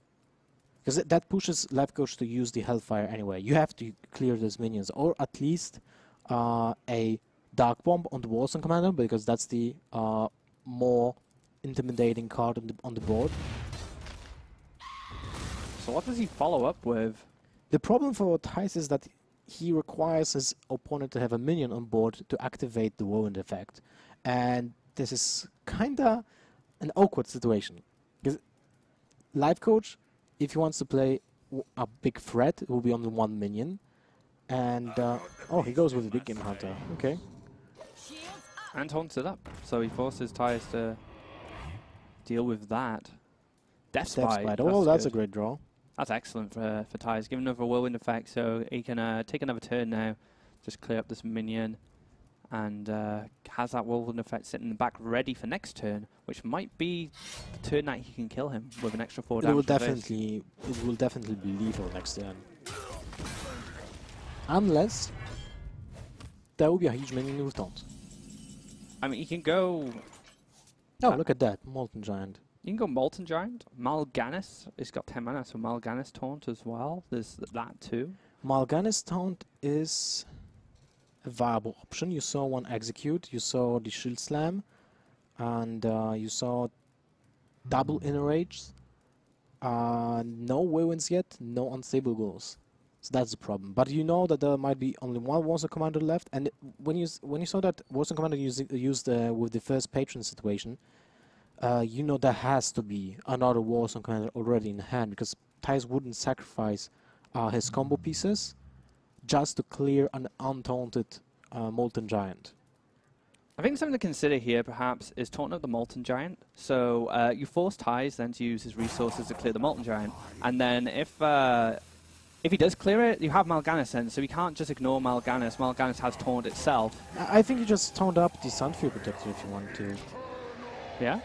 Because that pushes Lifecoach to use the Hellfire anyway. You have to clear those minions, or at least uh, a Dark Bomb on the Warsong Commander, because that's the uh, more intimidating card on the, on the board. so what does he follow up with? The problem for Thijs is that he requires his opponent to have a minion on board to activate the Wound effect. And this is kinda an awkward situation. Because Lifecoach, if he wants to play a big threat, it will be only one minion. And, uh, oh, he goes with the Big Game Hunter. Okay. And taunts it up. So he forces Thijs to deal with that. Death's Bite. Oh, that's a great draw. That's excellent for for Thijs. Give another whirlwind effect, so he can uh, take another turn now. Just clear up this minion, and uh, has that whirlwind effect sitting in the back, ready for next turn, which might be the turn that he can kill him with an extra four It will damage. this. definitely, it will definitely be lethal next turn. Unless there will be a huge minion taunt. I mean, he can go. Oh, Uh, look at that, Molten Giant. You can go Molten Giant. Mal'Ganis. It's got 10 mana, so Mal'Ganis taunt as well. There's that too. Mal'Ganis Taunt is viable option. You saw one execute, you saw the Shield Slam, and uh, you saw double Inner Rage. Uh, no Whirlwinds yet, no Unstable Ghouls. So that's the problem. But you know that there might be only one Warsong Commander left, and when you when you saw that Warsong Commander used used uh, with the first patron situation, uh, you know there has to be another Warsong Commander already in hand because Thijs wouldn't sacrifice uh, his combo pieces just to clear an untaunted uh, Molten Giant. I think something to consider here, perhaps, is taunting up the Molten Giant. So uh, you force Thijs then to use his resources to clear the Molten Giant, and then if uh, if he does clear it, you have Mal'Ganis then, so you can't just ignore Mal'Ganis. Mal'Ganis has taunt itself. I think you just taunt up the Sunfury Protector if you want to. Yeah.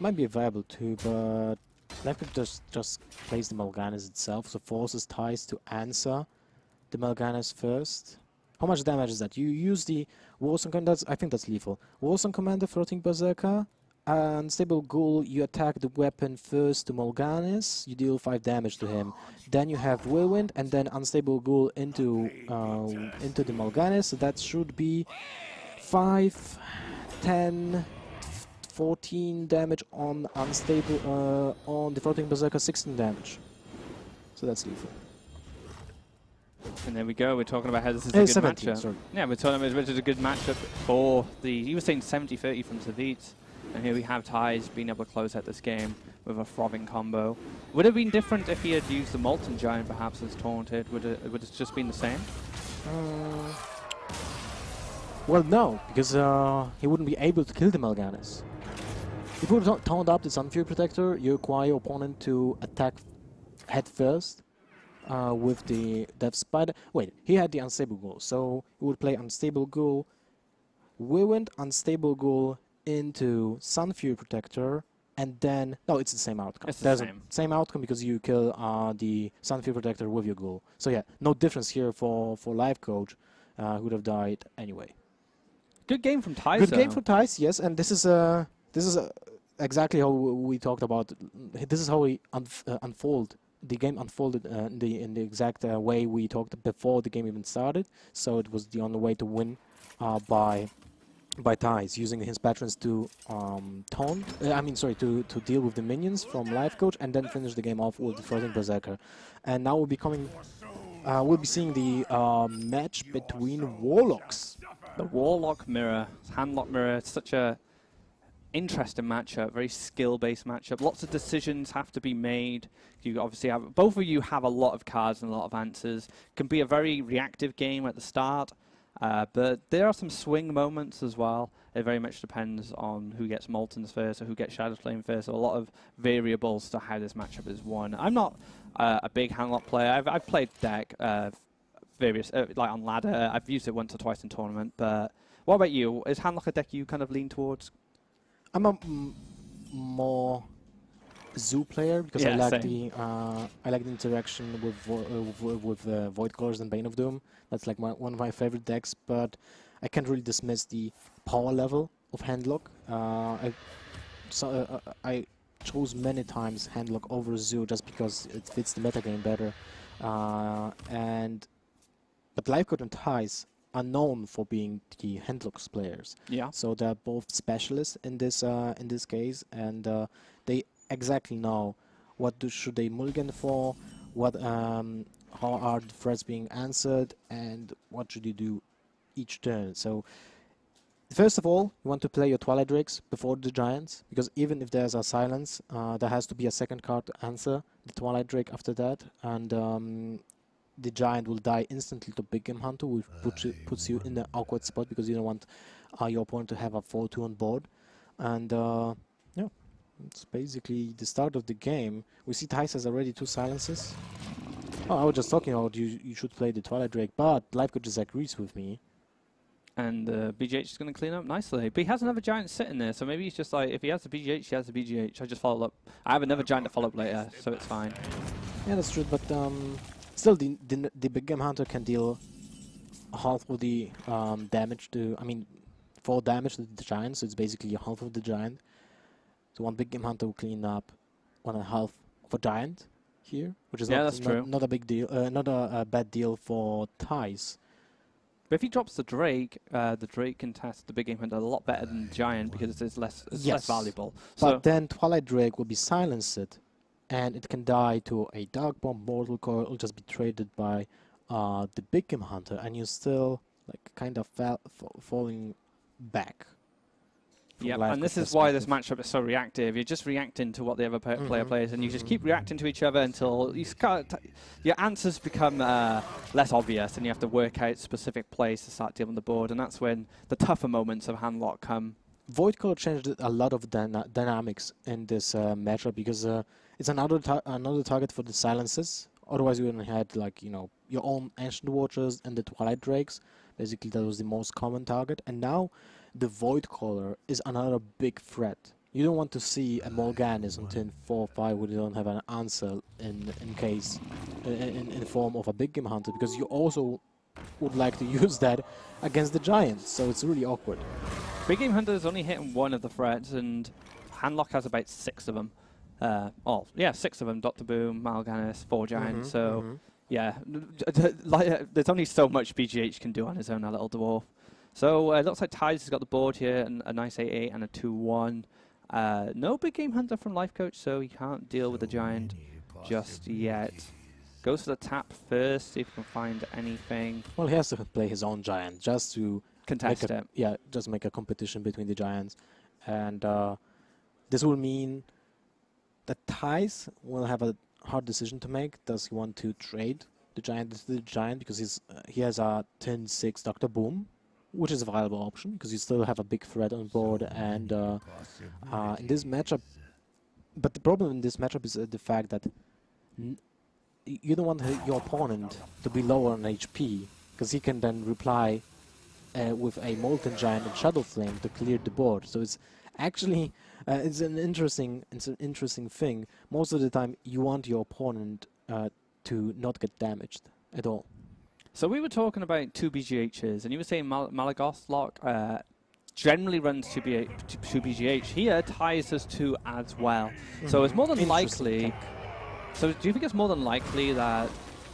Might be viable too, but Leopard just just plays the Mal'Ganis itself, so forces Thijs to answer the Mal'Ganis first. How much damage is that? You use the Warsong Commander, I think that's lethal. Warsong Commander, Frothing Berserker, and Unstable Ghoul, you attack the weapon first to Mal'Ganis, you deal 5 damage to him. Then you have Whirlwind, and then Unstable Ghoul into, uh, into the Mal'Ganis, so that should be 5, 10, 14 damage on Unstable, uh, on the Frothing Berserker, 16 damage. So that's lethal. And there we go. We're talking about how this is a good 17, matchup. sorry. Yeah, we're talking about which is a good matchup for the. You were saying 70-30 from Savjz, and here we have Thijs being able to close out this game with a frothing combo. Would it have been different if he had used the Molten Giant perhaps as taunted? Would it would it just been the same? Uh, well, no, because uh, he wouldn't be able to kill the Mal'Ganis. If you would taunt up the Sunfury Protector, you require your opponent to attack head first uh, with the Death Spider. Wait, he had the Unstable Ghoul, so he would play Unstable Ghoul, went Unstable Ghoul into Sunfury Protector, and then no, it's the same outcome. It's the There's a same. same outcome because you kill uh, the Sunfury Protector with your Ghoul. So yeah, no difference here for for Lifecoach, uh, who would have died anyway. Good game from Thijs. Good game for Thijs, yes, and this is uh, this is uh, exactly how we talked about. This is how we unf- uh, unfold. The game unfolded uh, in the in the exact uh, way we talked before the game even started. So it was the only way to win uh, by by Thijs, using his patrons to um, taunt. Uh, I mean, sorry, to to deal with the minions from Lifecoach and then finish the game off with the Frothing Berserker. And now we'll be coming. Uh, we'll be seeing the uh, match between Warlocks. The Warlock Mirror, Handlock Mirror, such a interesting matchup, very skill-based matchup. Lots of decisions have to be made. You obviously have both of you have a lot of cards and a lot of answers. Can be a very reactive game at the start, uh, but there are some swing moments as well. It very much depends on who gets Moltons first or who gets Shadow Flame first. So a lot of variables to how this matchup is won. I'm not uh, a big Handlock player. I've, I've played deck. Uh, various uh, like on ladder. I've used it once or twice in tournament. But what about you? Is Handlock a deck you kind of lean towards? I'm a m- more zoo player because I like same. the uh, I like the interaction with vo- uh, with, with uh, Voidcallers and Bane of Doom. That's like my, one of my favorite decks, but I can't really dismiss the power level of Handlock. Uh, I so, uh, uh, I chose many times Handlock over Zoo just because it fits the metagame better, uh, and but Lifecoach and Thijs are known for being the Handlocks players. Yeah. So they're both specialists in this uh, in this case, and uh, they exactly know what do, should they mulligan for, what um, how are the threats being answered, and what should you do each turn. So first of all, you want to play your Twilight Drakes before the Giants, because even if there's a silence, uh, there has to be a second card to answer the Twilight Drake after that, and um, the giant will die instantly to Big Game Hunter, which puts you, puts you in an awkward spot because you don't want uh, your opponent to have a 4-2 on board. And uh, yeah, it's basically the start of the game. We see Thijs has already two silences. Oh, I was just talking about you. You should play the Twilight Drake, but Lifecoach disagrees with me. And uh, BGH is going to clean up nicely. But he has another giant sitting there, so maybe he's just like, if he has the BGH, he has the BGH. I just follow up. I have another giant to follow up later, so it's fine. Yeah, that's true. But um, still, the, the the Big Game Hunter can deal half of the um, damage to. I mean, four damage to the giant, so it's basically half of the giant. So one Big Game Hunter will clean up one and a half of a giant here, which is Yeah, not, that's not, true. not a big deal. Uh, not a, a bad deal for Thijs. But if he drops the Drake, uh, the Drake can test the big game hunter a lot better than the Giant because it's less it's less Yes. valuable. But So then Twilight Drake will be silenced, and it can die to a Dark Bomb Mortal Coil. It'll just be traded by uh, the Big Game Hunter, and you're still like kind of fa- fa- falling back. yeah, and this is why this matchup is so reactive. You're just reacting to what the other player Mhm, plays, and you just keep reacting to each other until you your answers become uh, less obvious, and you have to work out specific plays to start dealing with the board. And that's when the tougher moments of handlock come. Voidcaller changed a lot of dyna- dynamics in this uh, matchup because uh, it's another ta- another target for the silences. Otherwise, you only had like you know your own Ancient Watchers and the Twilight Drakes. Basically, that was the most common target. And now, the Void Caller is another big threat. You don't want to see a ah, Mal'Ganis on turn 4 5 where you don't have an answer in in case, in, in the form of a big game hunter, because you also would like to <laughs> use that against the Giants, so it's really awkward. Big Game Hunter is only hitting one of the threats, and Handlock has about six of them. Uh, oh, yeah, six of them. Dr. Boom, Mal'Ganis, four Giants. Mhm, so, mhm. yeah, like, uh, there's only so much BGH can do on his own, a little dwarf. So, uh, it looks like Thijs has got the board here, and a nice 8-8 and a 2-1. Uh, no Big Game Hunter from Lifecoach, so he can't deal with the Giant just yet. Goes for the tap first, see if he can find anything. Well, he has to play his own Giant just to Contest a, it. yeah, just make a competition between the giants, and uh, this will mean that Thijs will have a hard decision to make. Does he want to trade the giant to the giant because he's uh, he has a 10-6 Doctor Boom, which is a viable option because you still have a big threat on board, and uh, uh, in this matchup, but the problem in this matchup is uh, the fact that you don't want your opponent to be lower on HP because he can then reply uh, with a Molten Giant and Shadow Flame to clear the board. So it's actually uh, it's an interesting it's an interesting thing. Most of the time, you want your opponent uh, to not get damaged at all. So we were talking about two BGHs, and you were saying Mal- Malygos lock uh, generally runs two, B- two BGH. Here Thijs us two as well. So it's more than Mm-hmm. Likely. So do you think it's more than likely that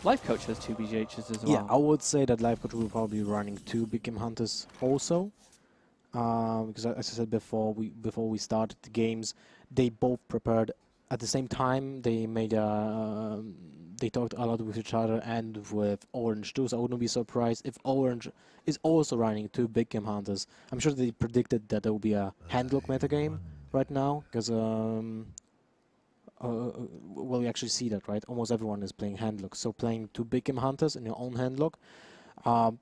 Lifecoach has two BGHs as well? Yeah, I would say that Lifecoach will probably be running two Big Game Hunters also. Um, because as I said before, we before we started the games, they both prepared at the same time. They made a, um, they talked a lot with each other and with Orange too. So I wouldn't be surprised if Orange is also running two Big Game Hunters. I'm sure they predicted that there will be a handlock meta game right now because um, uh, well, we actually see that, right? Almost everyone is playing handlock. So playing two big game hunters in your own handlock um,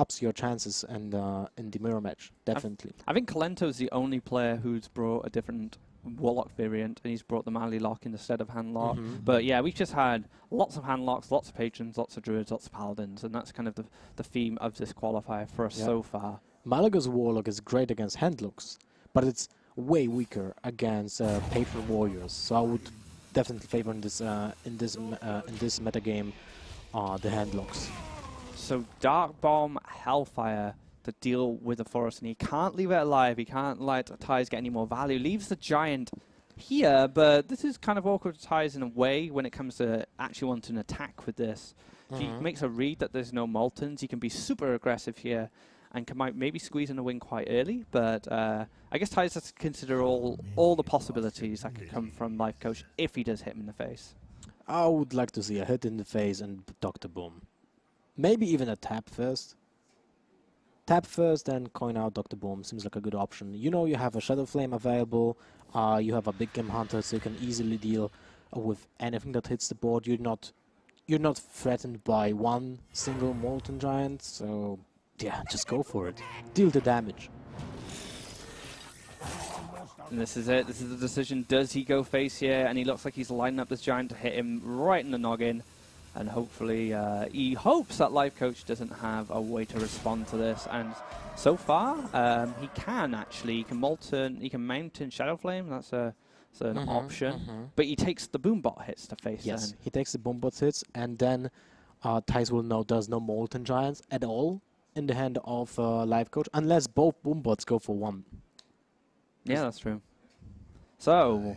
ups your chances and uh, in the mirror match, definitely. I think Kalento's the only player who's brought a different Warlock variant, and he's brought the Malylock instead of Handlock. Mhm. But yeah, we've just had lots of Handlocks, lots of Patrons, lots of Druids, lots of Paladins, and that's kind of the, the theme of this qualifier for us Yeah. so far. Malygos Warlock is great against handlocks, but it's way weaker against uh, Patron Warriors. So I would definitely favor in this uh, in this uh, in this metagame uh, the handlocks. So Dark Bomb Hellfire to deal with the forest, and he can't leave it alive. He can't let Thijs get any more value. Leaves the giant here, but this is kind of awkward to Thijs in a way when it comes to actually wanting to attack with this. If he Mhm. makes a read that there's no Moltons, he can be super aggressive here and can might maybe squeeze in a win quite early. But uh, I guess Thijs has to consider all all the possibilities that could come from Lifecoach if he does hit him in the face. I would like to see a hit in the face and Doctor Boom. Maybe even a tap first. Tap first, then coin out Doctor Boom. Seems like a good option. You know you have a Shadow Flame available. Uh, you have a Big Game Hunter, so you can easily deal with anything that hits the board. You're not, you're not threatened by one single Molten Giant. So yeah, just go for it. Deal the damage. And this is it. This is the decision. Does he go face here? And he looks like he's lining up this giant to hit him right in the noggin. And hopefully, uh, he hopes that Lifecoach doesn't have a way to respond to this. And so far, um, he can actually. He can Molten, he can Mountain Shadow Flame. That's a that's an Mhm, option. mhm. But he takes the Boombot hits to face Yes, then. he takes the Boombot hits, and then uh, Thijs will know there's no Molten Giants at all in the hand of uh, Lifecoach, unless both Boombots go for one. Yeah, that's true. So,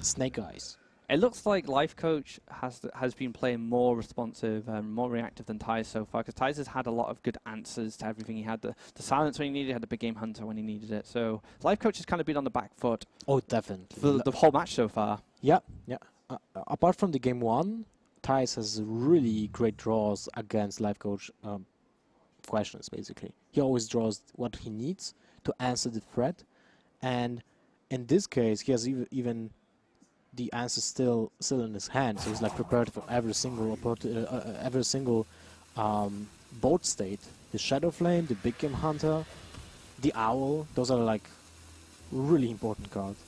Snake Eyes. It looks like Lifecoach has has been playing more responsive and more reactive than Thijs so far. Because Thijs has had a lot of good answers to everything. He had the, the silence when he needed, it, had the big game hunter when he needed it. So Lifecoach has kind of been on the back foot Oh, definitely. for the, the whole match so far. yeah, yeah. Uh, uh, apart from the game one, Thijs has really great draws against Lifecoach um, questions, basically. He always draws what he needs to answer the threat, and in this case, he has ev- even the answer still still in his hand. So he's like prepared for every single uh, uh, every single um, board state. The Shadow Flame, the Big Game Hunter, the Owl. Those are like really important cards.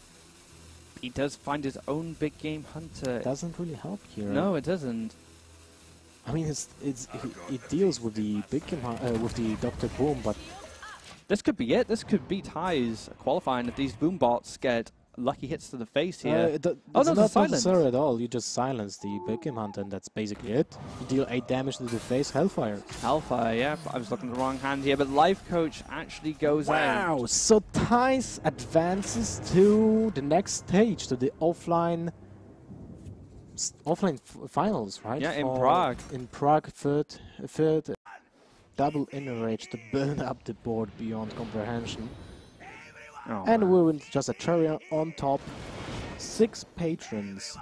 He does find his own big game hunter. It doesn't really help here. no, it doesn't. I mean it's it's it, it deals with the Big Game uh, with the Doctor Boom, but This could be it. This could be Thijs qualifying if these boom bots get lucky hits to the face Uh, here. do- Oh, no, not necessary at all. You just silence the Game Hunter, and that's basically it. You deal 8 damage to the face, Hellfire. Hellfire, yeah. I was looking at the wrong hand here, but Lifecoach actually goes out. Wow! So Thijs advances to the next stage, to the offline offline finals, right? Yeah, in For- Prague. In Prague, third, third double inner rage to build up the board beyond comprehension. Oh, And man. we went just a cherry on top. Six patrons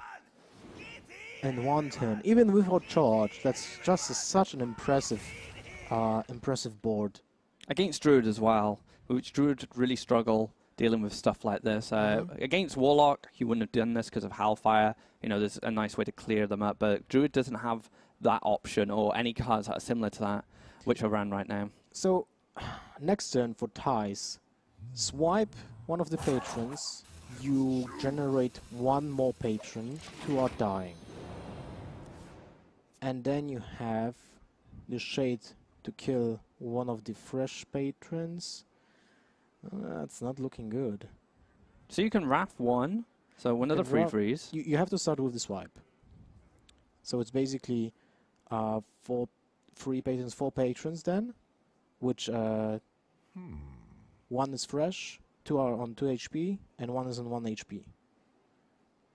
in one turn, even without charge. That's just a, such an impressive, uh, impressive board. against Druid as well, which Druid really struggle dealing with stuff like this. Uh, Mhm. Against Warlock, he wouldn't have done this because of Hellfire. You know, there's a nice way to clear them up, but Druid doesn't have that option or any cards that are similar to that, which are ran right now. So, <sighs> next turn for Thijs, swipe one of the patrons. You generate one more patron. Two are dying, and then you have the shade to kill one of the fresh patrons. Uh, That's not looking good. So you can Wrath one, so one of the free Wrath- freeze. You, you have to start with the swipe. So it's basically uh, four, three patrons, four patrons then, which uh, one is fresh, two are on 2 HP, and one is on 1 HP.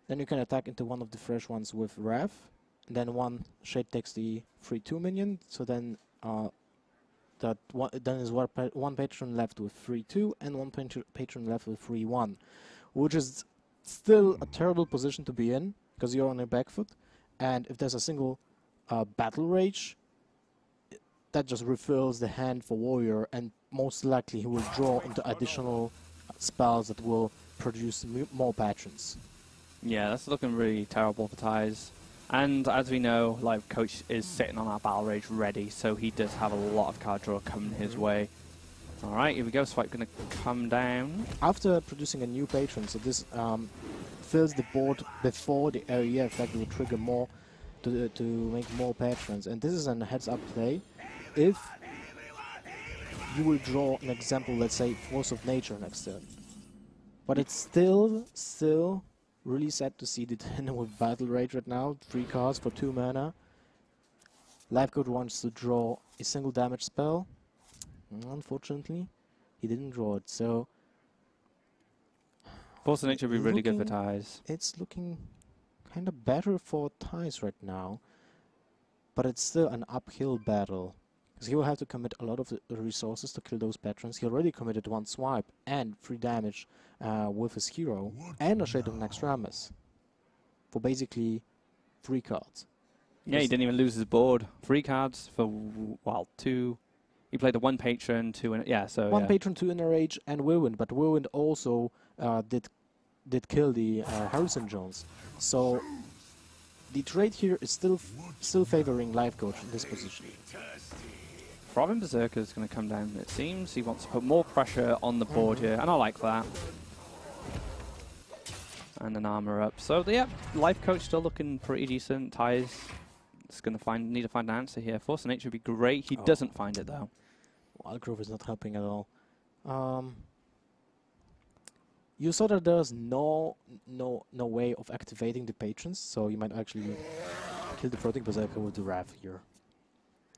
Then you can attack into one of the fresh ones with and then one Shade takes the free 2 minion, so then uh, that one, then is one, one patron left with free 2, and one patr- patron left with free 1, which is still a terrible position to be in, because you're on your back foot, and if there's a single uh, Battle Rage, that just refills the hand for Warrior, and most likely he will draw into additional uh, spells that will produce m- more patrons. Yeah, that's looking really terrible for Thijs. And as we know, Lifecoach is sitting on our Battle Rage ready, so he does have a lot of card draw coming his Mhm. way. Alright, here we go. Swipe going to come down. After producing a new patron, so this um, fills the board before the area effect will trigger more to to make more patrons, and this is an heads-up play. If you will draw an example, let's say Force of Nature next turn, but it's still still really sad to see the <laughs> ten with Battle Rage right now, three cards for two mana. Lifecoach wants to draw a single damage spell. Unfortunately, he didn't draw it, so Force of Nature would be really good for Thijs. it's looking kind of better for Thijs right now, but it's still an uphill battle. Because he will have to commit a lot of resources to kill those patrons. He already committed one swipe and three damage uh, with his hero and a Shade of Naxxramas for basically three cards. Yeah, he didn't even lose his board. Three cards for, w- well, two. He played the one patron, two, and yeah, so. one yeah. patron to Inner Rage and Whirlwind, but Whirlwind also uh, did did kill the uh, Harrison Jones. So the trade here is still f- still favoring Lifecoach in this position. Frothing Berserker is going to come down, it seems. He wants to put more pressure on the board Mhm. here, and I like that. And an armor up. So, yeah, Lifecoach still looking pretty decent. Thijs is going to find need to find an answer here. Force of Nature would be great. He Oh. doesn't find it, though. Wild Growth is not helping at all. Um, you saw that there's no no no way of activating the patrons, so you might actually kill the frothing berserker with the Wrath here.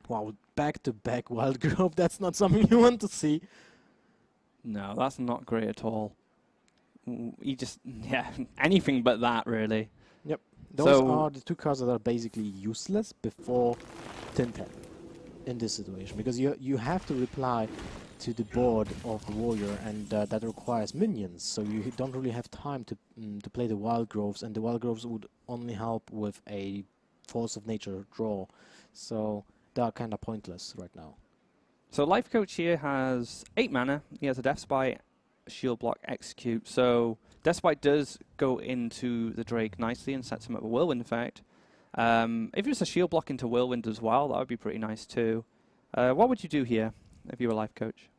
Wow, back to back Wild Growth, <laughs> that's not something you want to see. No, that's not great at all. W- He just, <laughs> yeah, anything but that, really. Yep, those So- are the two cards that are basically useless before Tinten in this situation because you you have to reply to the board of the warrior and uh, that requires minions so you don't really have time to mm, to play the wild growths and the wild growths would only help with a force of nature draw so they are kind of pointless right now So Lifecoach here has 8 mana. He has a Death's Bite, Shield Block, Execute. So Death's Bite does go into the Drake nicely and sets him up a Whirlwind effect. Um, if it was a Shield Block into Whirlwind as well, that would be pretty nice too. Uh, what would you do here if you were Lifecoach?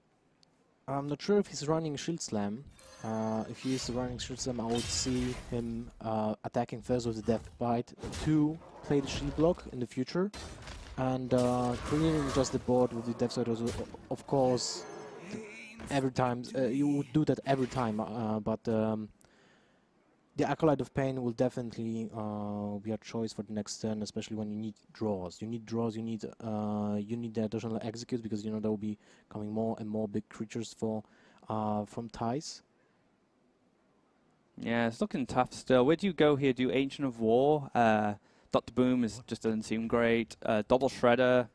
I'm not sure if he's running Shield Slam. Uh, if he is running Shield Slam, I would see him uh, attacking first with the Death Bite to play the Shield Block in the future. And uh, just the board with the Death Bite was, of course, every time. Uh, you would do that every time, uh, but um, the Acolyte of Pain will definitely uh, be a choice for the next turn, especially when you need draws. You need draws. You need uh, you need the additional execute because you know there will be coming more and more big creatures for uh, from Thijs. Yeah, it's looking tough still. Where do you go here? Do Ancient of War? Dr. Boom is just doesn't seem great. Uh, Double Shredder.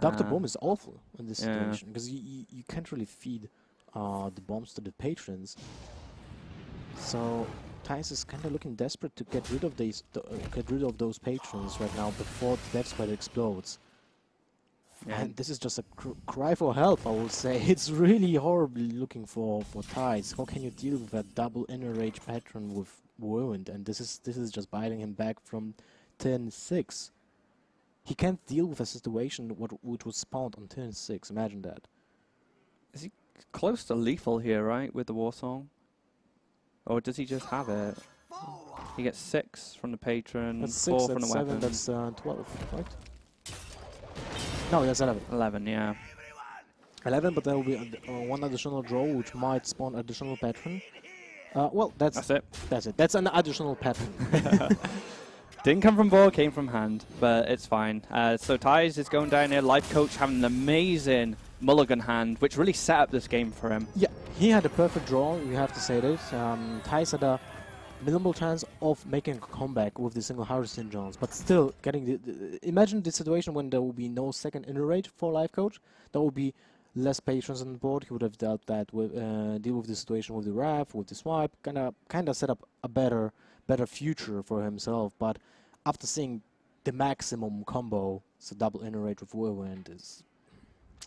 Doctor uh, Boom is awful in this yeah. situation because you, you you can't really feed uh, the bombs to the patrons. So Thijs is kind of looking desperate to get rid of these, th uh, get rid of those patrons right now before the Death Spider explodes. Yeah. And this is just a cr cry for help, I would say. <laughs> It's really horribly looking for for Thijs. How can you deal with that double inner rage patron with Whirlwind? And this is this is just biting him back from turn six. He can't deal with a situation what which was spawned on turn six. Imagine that. Is he Close to lethal here, right, with the War Song? Or does he just have it? He gets six from the patron, That's four six. from the seven. weapon. That's uh, twelve, right? No, that's eleven. 11, yeah. 11, but there will be uh, one additional draw, which might spawn additional patron. Uh, well, that's That's it. that's it. That's an additional patron. <laughs> Didn't come from ball, came from hand, but it's fine. Uh, so Thijs is going down here. Lifecoach having an amazing mulligan hand, which really set up this game for him. yeah, he had a perfect draw. You have to say that. Um, Thijs had a minimal chance of making a comeback with the single Harrison Jones, but still getting the, the. Imagine the situation when there will be no second inner rage for Lifecoach. There will be less patrons on the board. He would have dealt that with uh, deal with the situation with the Wrath, with the swipe, kind of kind of set up a better better future for himself. But after seeing the maximum combo, so double inner rage with whirlwind is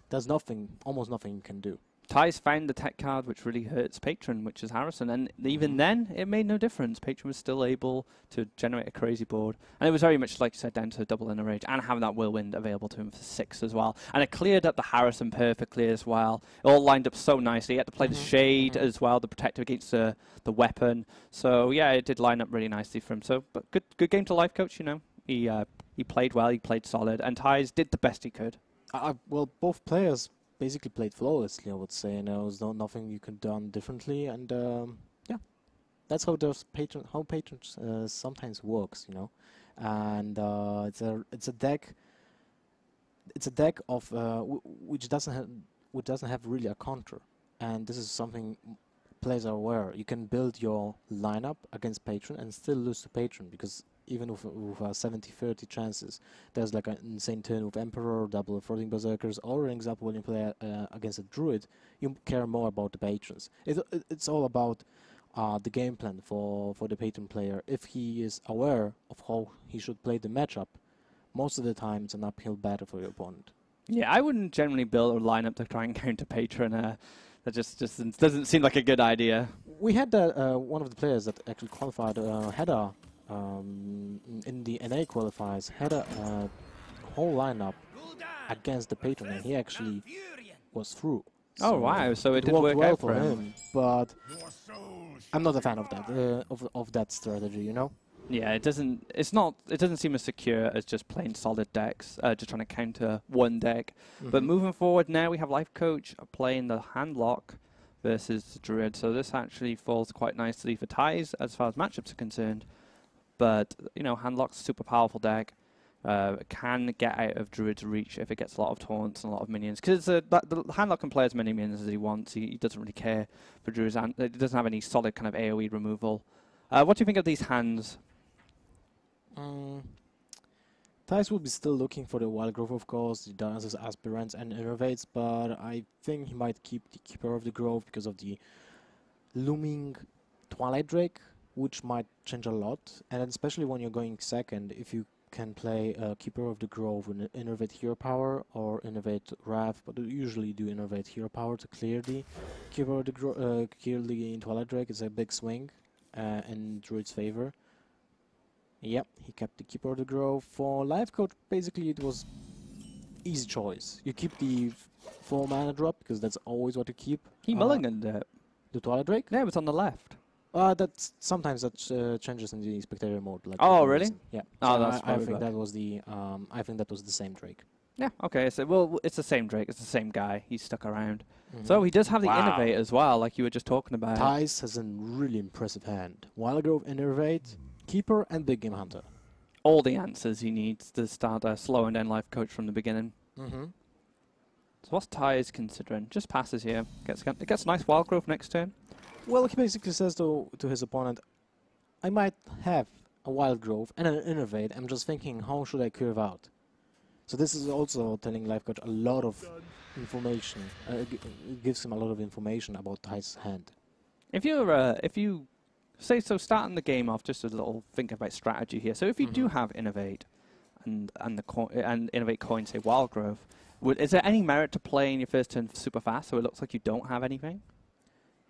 there's nothing, almost nothing you can do. Thijs found the tech card, which really hurts Patron, which is Harrison. And even then, it made no difference. Patron was still able to generate a crazy board. And it was very much, like you said, down to double inner rage and having that whirlwind available to him for six as well. And it cleared up the Harrison perfectly as well. It all lined up so nicely. He had to play the Mhm, shade mhm. as well, the protector against the, the weapon. So, yeah, it did line up really nicely for him. So, but good good game to Lifecoach, you know. He, uh, he played well, he played solid. And Thijs did the best he could. Uh, well, both players basically played flawlessly, I would say. And there was no nothing you could done differently, and um, yeah, that's how those patron how patrons uh, sometimes works, you know. And uh, it's a it's a deck. It's a deck of uh, which doesn't have which doesn't have really a counter, and this is something players are aware. You can build your lineup against patron and still lose to patron because even with, with uh, 70-30 chances, there's like an insane turn with Emperor, double Frothing Berserkers, or an example when you play uh, against a Druid, you care more about the patrons. It, it, it's all about uh, the game plan for, for the patron player. If he is aware of how he should play the matchup, most of the time it's an uphill battle for your opponent. Yeah, I wouldn't generally build a lineup to try and counter Patron. Uh, that just, just doesn't- doesn't seem like a good idea. We had uh, one of the players that actually qualified uh, had a um, in the NA qualifiers had a uh, whole lineup against the patron, and he actually was through. Oh, wow, so it did worked work well out for him. But I'm not a fan of that uh, of of that strategy. You know. Yeah, it doesn't. It's not. It doesn't seem as secure as just plain solid decks. Uh, just trying to counter one deck. But Mhm. moving forward now, we have Lifecoach playing the Handlock versus the Druid. So this actually falls quite nicely for Thijs as far as matchups are concerned. But you know, Handlock's a super powerful deck. Uh, can get out of Druid's reach if it gets a lot of taunts and a lot of minions. Because the Handlock can play as many minions as he wants. He, he doesn't really care for Druid's. An- it doesn't have any solid kind of AOE removal. Uh, what do you think of these hands? Mm. Thijs will be still looking for the wild growth, of course, the Darnassus, aspirants, and Innervates, but I think he might keep the keeper of the grove because of the looming Twilight Drake, which might change a lot. And especially when you're going second, if you can play uh, Keeper of the Grove and Innervate Hero Power or Innervate Wrath, but usually do Innervate Hero Power to clear the Keeper of the Grove, uh, clear the Twilight Drake. It's a big swing uh, in Druid's favor. Yep, he kept the Keeper of the Grove. For Lifecoach, basically it was easy choice. You keep the 4 mana drop, because that's always what you keep. He Uh, mulliganed. The Twilight Drake? Yeah, it was on the left. Uh, that's sometimes that uh, changes in the spectator mode. Like Oh, really? reason. Yeah. Oh, So that's I, I think good. that was the um, I think that was the same Drake. Yeah, okay. So, well, it's the same Drake. It's the same guy. He's stuck around. Mhm. So he does have the Wow. Innervate as well, like you were just talking about. Thijs has a really impressive hand. Wild Growth, Innervate, Keeper, and Big Game Hunter. All the answers he needs to start a slow and end Lifecoach from the beginning. Mm-hmm. So what's Ty is considering? Just passes here. Gets it gets a nice Wild Growth next turn. Well, he basically says to to his opponent, "I might have a Wild growth and an Innervate. I'm just thinking, how should I curve out?" So this is also telling Lifecoach a lot of information. Uh, g- gives him a lot of information about Thijs's hand. If you're, uh, if you say so, starting the game off, just a little think about strategy here. So if you do Mhm. have innervate, and and the co- and innervate coin say wild growth, would, is there any merit to playing your first turn super fast so it looks like you don't have anything?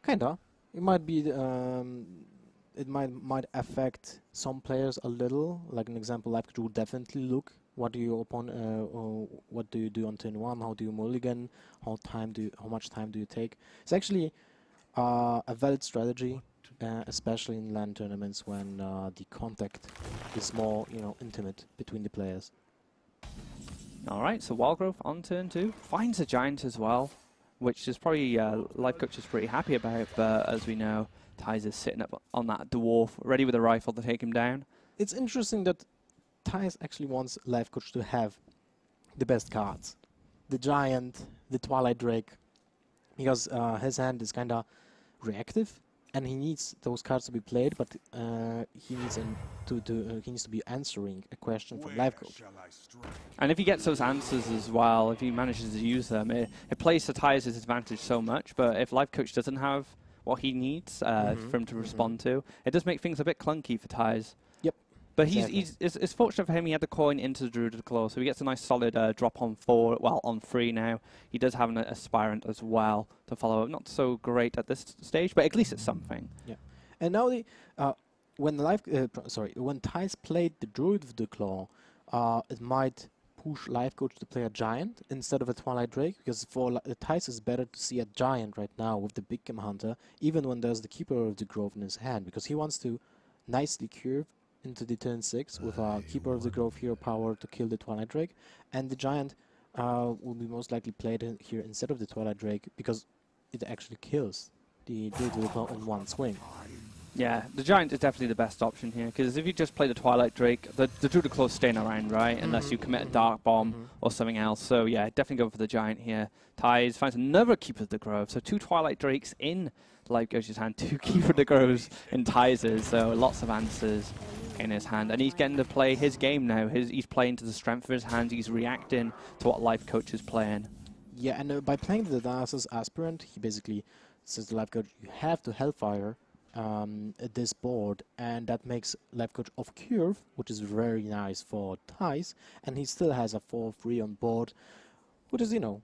Kinda. It might be. Um, it might might affect some players a little. Like an example, Life Coach will definitely look. What do you upon? Uh, uh, what do you do on turn one? How do you mulligan? How time do? You, how much time do you take? It's actually uh, a valid strategy, uh, especially in land tournaments when uh, the contact is more, you know, intimate between the players. All right, so wild growth on turn two finds a giant as well, which is probably uh, life coach is pretty happy about. But as we know, Thijs is sitting up on that dwarf, ready with a rifle to take him down. It's interesting that Thijs actually wants Life Coach to have the best cards. The Giant, the Twilight Drake, because uh, his hand is kind of reactive, and he needs those cards to be played, but uh, he needs an, to, to uh, he needs to be answering a question from Life Coach. And if he gets those answers as well, if he manages to use them, it, it plays to Thijs' advantage so much. But if Life Coach doesn't have what he needs uh, Mhm, for him to mhm. respond to, it does make things a bit clunky for Thijs'. But he's, exactly. he's it's, it's fortunate for him he had the coin into the Druid Claw, so he gets a nice solid uh, drop on four, well, on three now. He does have an aspirant as well to follow up. Not so great at this stage, but at least it's something. Yeah. And now the uh, when Life uh, sorry when Thijs played the Druid of the Claw, uh, it might push Life Coach to play a Giant instead of a Twilight Drake because for li- Thijs it's better to see a Giant right now with the Big Game Hunter, even when there's the Keeper of the Grove in his hand because he wants to nicely curve into the turn six with a Keeper of the Grove hero power to kill the Twilight Drake, and the Giant uh, will be most likely played in here instead of the Twilight Drake because it actually kills the Druid of the Claw in one swing. Yeah, the Giant is definitely the best option here, because if you just play the Twilight Drake, the, the Druid Claw's staying around, right? Unless you Mhm, commit a Dark Bomb mhm. or something else. So yeah, definitely go for the Giant here. Thijs finds another Keeper of the Grove. So two Twilight Drakes in Life Coach's hand, two <laughs> Keeper of the Groves in Thijs'. So lots of answers in his hand. And he's getting to play his game now. His, he's playing to the strength of his hand. He's reacting to what Life Coach is playing. Yeah, and uh, by playing the Darnassus Aspirant, he basically says to Life Coach, you have to Hellfire um, this board, and that makes Life Coach off curve, which is very nice for Thijs, and he still has a 4-3 on board, which is, you know,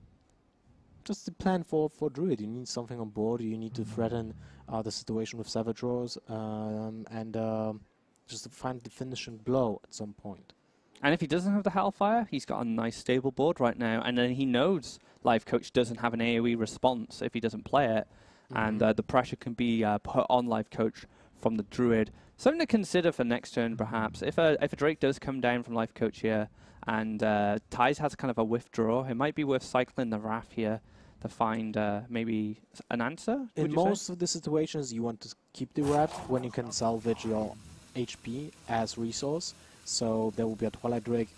just the plan for, for Druid. You need something on board, you need to threaten uh, the situation with Savage Roars, um, and um just to find the finishing blow at some point. And if he doesn't have the Hellfire, he's got a nice stable board right now. And then he knows Life Coach doesn't have an AoE response if he doesn't play it. And Mhm. uh, the pressure can be uh, put on Life Coach from the Druid. Something to consider for next turn, perhaps. If a, if a Drake does come down from Life Coach here and uh, Thijs has kind of a withdraw, it might be worth cycling the Wrath here to find uh, maybe an answer. In you say? most of the situations, you want to keep the wrap when you can salvage your HP as resource. So there will be a Twilight Drake.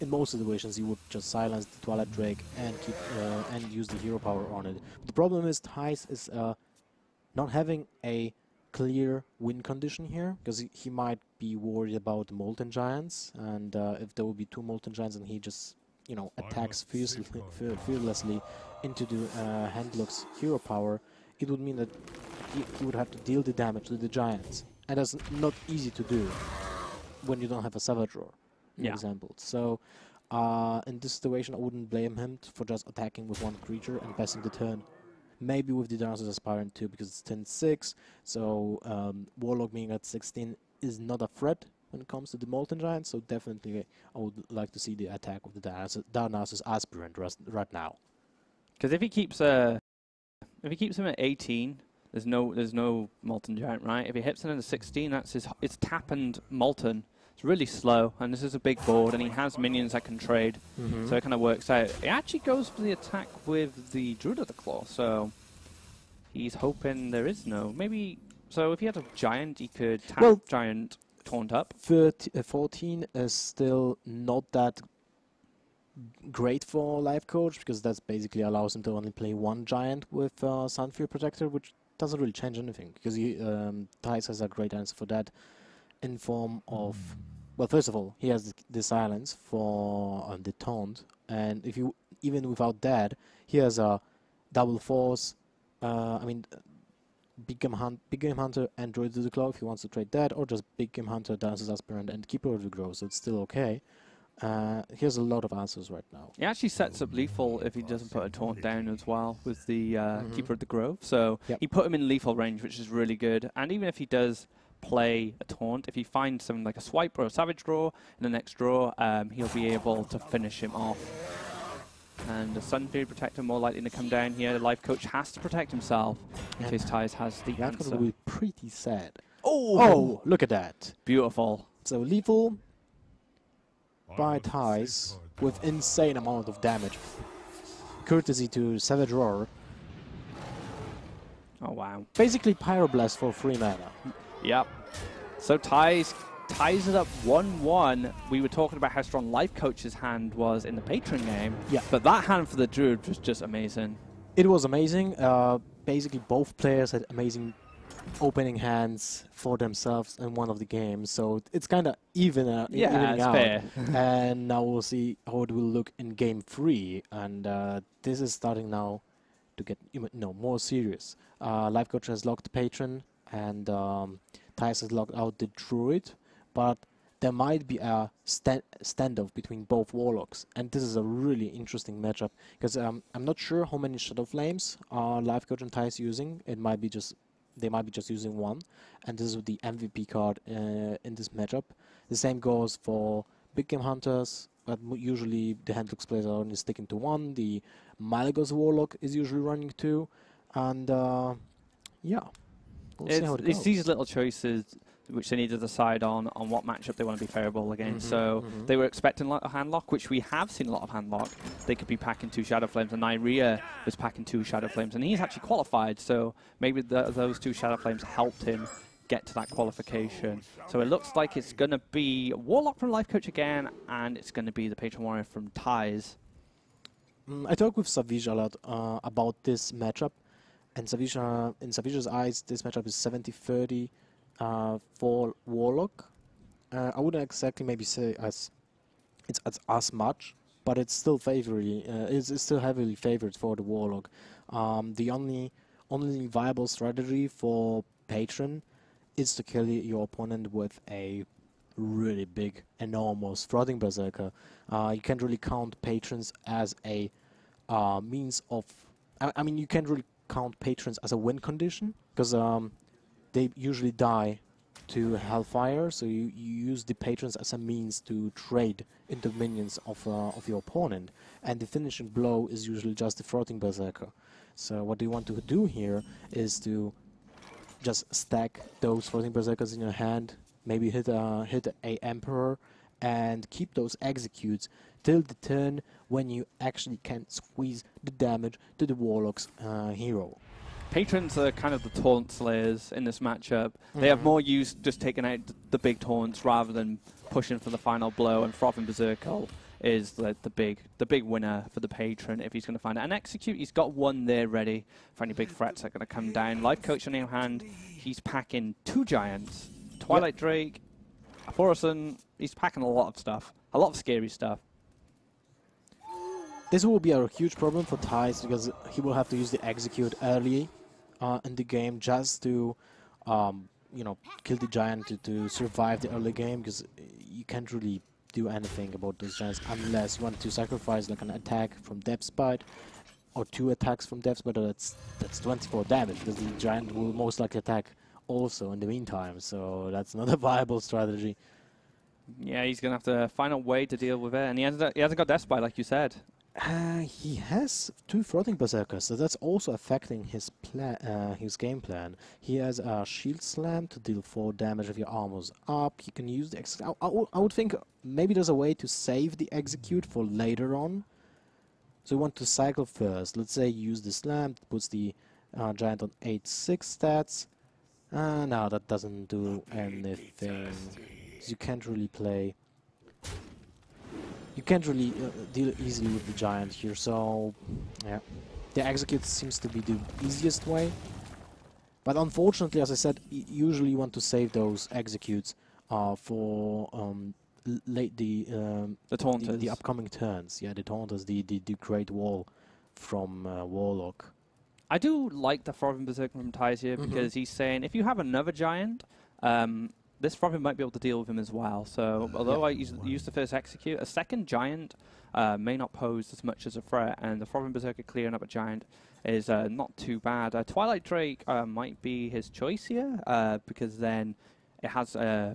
In most situations, you would just silence the Twilight Drake and keep uh, and use the hero power on it. the problem is Thijs is uh, not having a clear win condition here because he, he might be worried about the Molten Giants, and uh, if there will be two Molten Giants and he just you know attacks fearlessly into the uh, Handlock's hero power, it would mean that he, he would have to deal the damage to the giants, and that's not easy to do when you don't have a Savage Roar, for Yeah. example. So, uh, in this situation, I wouldn't blame him for just attacking with one creature and passing the turn. Maybe with the Darnassus Aspirant too, because it's 10-6, so um, Warlock being at 16 is not a threat when it comes to the Molten Giant, so definitely I would like to see the attack of the Darnassus Darnassus Aspirant right now. Because if he keeps uh, if he keeps him at 18, there's no there's no molten giant, right? If he hits him at 16, that's his it's tap and molten. It's really slow, and this is a big board, and he has minions that can trade, Mhm. so it kind of works out. He actually goes for the attack with the Druid of the Claw, so he's hoping there is no. Maybe, so if he had a Giant, he could tap Well- Giant Taunt up. 30, uh, 14 is still not that great for Life Coach because that basically allows him to only play one giant with uh, Sunfury Protector, which doesn't really change anything because he, um, Thijs has a great answer for that in form of. Well, first of all, he has the, the silence for um, the taunt, and if you even without that, he has a double force. Uh, I mean, Big Game, Hunt, Big Game Hunter and Druid of the Claw if he wants to trade that, or just Big Game Hunter, Darnassus Aspirant, and Keeper of the Grove, so it's still okay. Uh, he has a lot of answers right now. He actually sets up lethal if he doesn't put a taunt down as well with the uh, Mhm. Keeper of the Grove. So Yep. he put him in lethal range, which is really good. And even if he does play a taunt, if he finds something like a swipe or a savage draw in the next draw, um, he'll be able to finish him off. And the Sunfury Protector more likely to come down here. The Life Coach has to protect himself in case Thijs has the That's answer. going to be pretty sad. Oh, Oh, look at that. beautiful. So lethal by Thijs with insane amount of damage. Courtesy to Savage Roar. Oh, wow. Basically Pyroblast for free mana. Yep. So Thijs ties it up 1-1. We were talking about how strong Life Coach's hand was in the Patron game. Yeah. But that hand for the Druid was just amazing. It was amazing. Uh, basically both players had amazing opening hands for themselves in one of the games. So it's kind of even uh, Yeah, it's out. fair. <laughs> and now we'll see how it will look in game three. And uh, this is starting now to get you know more serious. Uh, Life Coach has locked patron, and um, has locked out the druid, but there might be a stand standoff between both warlocks, and this is a really interesting matchup because um, I'm not sure how many shadow flames are Life Coach and Thijs using. It might be just they might be just using one, and this is with the MVP card uh, in this matchup. The same goes for big game hunters, but usually the Handlock players are only sticking to one. The Malygos Warlock is usually running two, and uh, yeah, we'll see it's, how it it's these little choices which they need to decide on on what matchup they want to be favorable against. Mhm, so mhm. they were expecting a lot of handlock, which we have seen a lot of handlock. They could be packing two Shadow Flames, and Iria was packing two Shadow Flames, and he's actually qualified. So maybe the, those two Shadow Flames helped him get to that qualification. So it looks like it's going to be Warlock from Life Coach again, and it's going to be the Patron Warrior from Thijs. Mm, I talked with Savjz a lot uh, about this matchup, and Savjz, uh, in Savjz's eyes, this matchup is 70-30 uh, for Warlock. Uh, I wouldn't exactly maybe say as it's as, as much, but it's still favorably, uh, it's, it's still heavily favored for the Warlock. Um, the only only viable strategy for Patron is to kill your opponent with a really big, enormous Frothing Berserker. Uh, you can't really count patrons as a uh, means of. I, I mean, you can't really count patrons as a win condition because um, they usually die to Hellfire. So you, you use the patrons as a means to trade into minions of uh, of your opponent, and the finishing blow is usually just the Frothing Berserker. So what you want to do here is to just stack those Frothing Berserkers in your hand, maybe hit a hit a Emperor, and keep those executes till the turn when you actually can squeeze the damage to the Warlock's uh, hero. Patrons are kind of the taunt slayers in this matchup. They have Mhm. more use just taking out the big taunts rather than pushing for the final blow. And Frothing Berserker is the, the big the big winner for the patron if he's going to find it. And execute, he's got one there ready for any big threats that are going to come down. Life coach on the other hand, he's packing two giants, Twilight Drake, Thaurissan. He's packing a lot of stuff, a lot of scary stuff. This will be a huge problem for Thijs because he will have to use the execute early uh, in the game just to, um, you know, kill the giant to, to survive the early game because you can't really do anything about those giants unless you want to sacrifice like an attack from Death's Bite or two attacks from Death's Bite. That's that's 24 damage because the giant will most likely attack also in the meantime. So that's not a <laughs> viable strategy. Yeah, he's to have to find a way to deal with it. And he hasn't, he hasn't got Death's Bite, like you said. Uh, he has two Frothing Berserkers, so that's also affecting his plan, uh, his game plan. He has a Shield Slam to deal 4 damage if your armor's up. He can use the ex- I, I, would- I would think maybe there's a way to save the Execute for later on. So you want to cycle first. Let's say you use the Slam, puts the uh, Giant on 8-6 stats. Uh, no, that doesn't do anything. You can't really play you can't really uh, deal easily with the giant here, so yeah. The execute seems to be the easiest way. But unfortunately, as I said, y- usually you want to save those executes uh, for um, late the, um, The the taunters. the upcoming turns. Yeah, the taunters, the the, the great wall from uh, Warlock. I do like the Frothing Berserker from Thijs here Mhm. because he's saying if you have another giant, um, this Frothing might be able to deal with him as well. So although I use, use the first execute, a second giant uh, may not pose as much as a threat, and the Frothing Berserker clearing up a giant is uh, not too bad. Uh, Twilight Drake uh, might be his choice here uh, because then it has uh,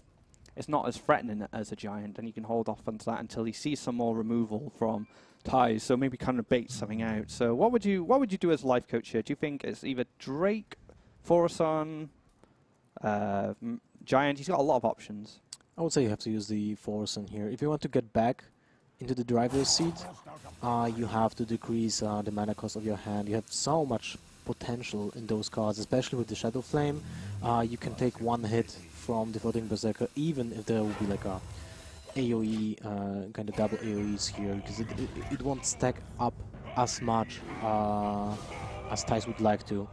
it's not as threatening as a giant, and you can hold off onto that until he sees some more removal from Thijs. So maybe kind of bait something out. So what would you what would you do as life coach here? Do you think it's either Drake, Thaurissan, uh, giant? He's got a lot of options. I would say you have to use the force in here. If you want to get back into the driver's seat, uh, you have to decrease uh, the mana cost of your hand. You have so much potential in those cards, especially with the Shadow Flame. Uh, you can take one hit from the Frothing Berserker, even if there will be like a AoE, uh, kind of double AoEs here, because it, it, it won't stack up as much uh, as Thijs would like to.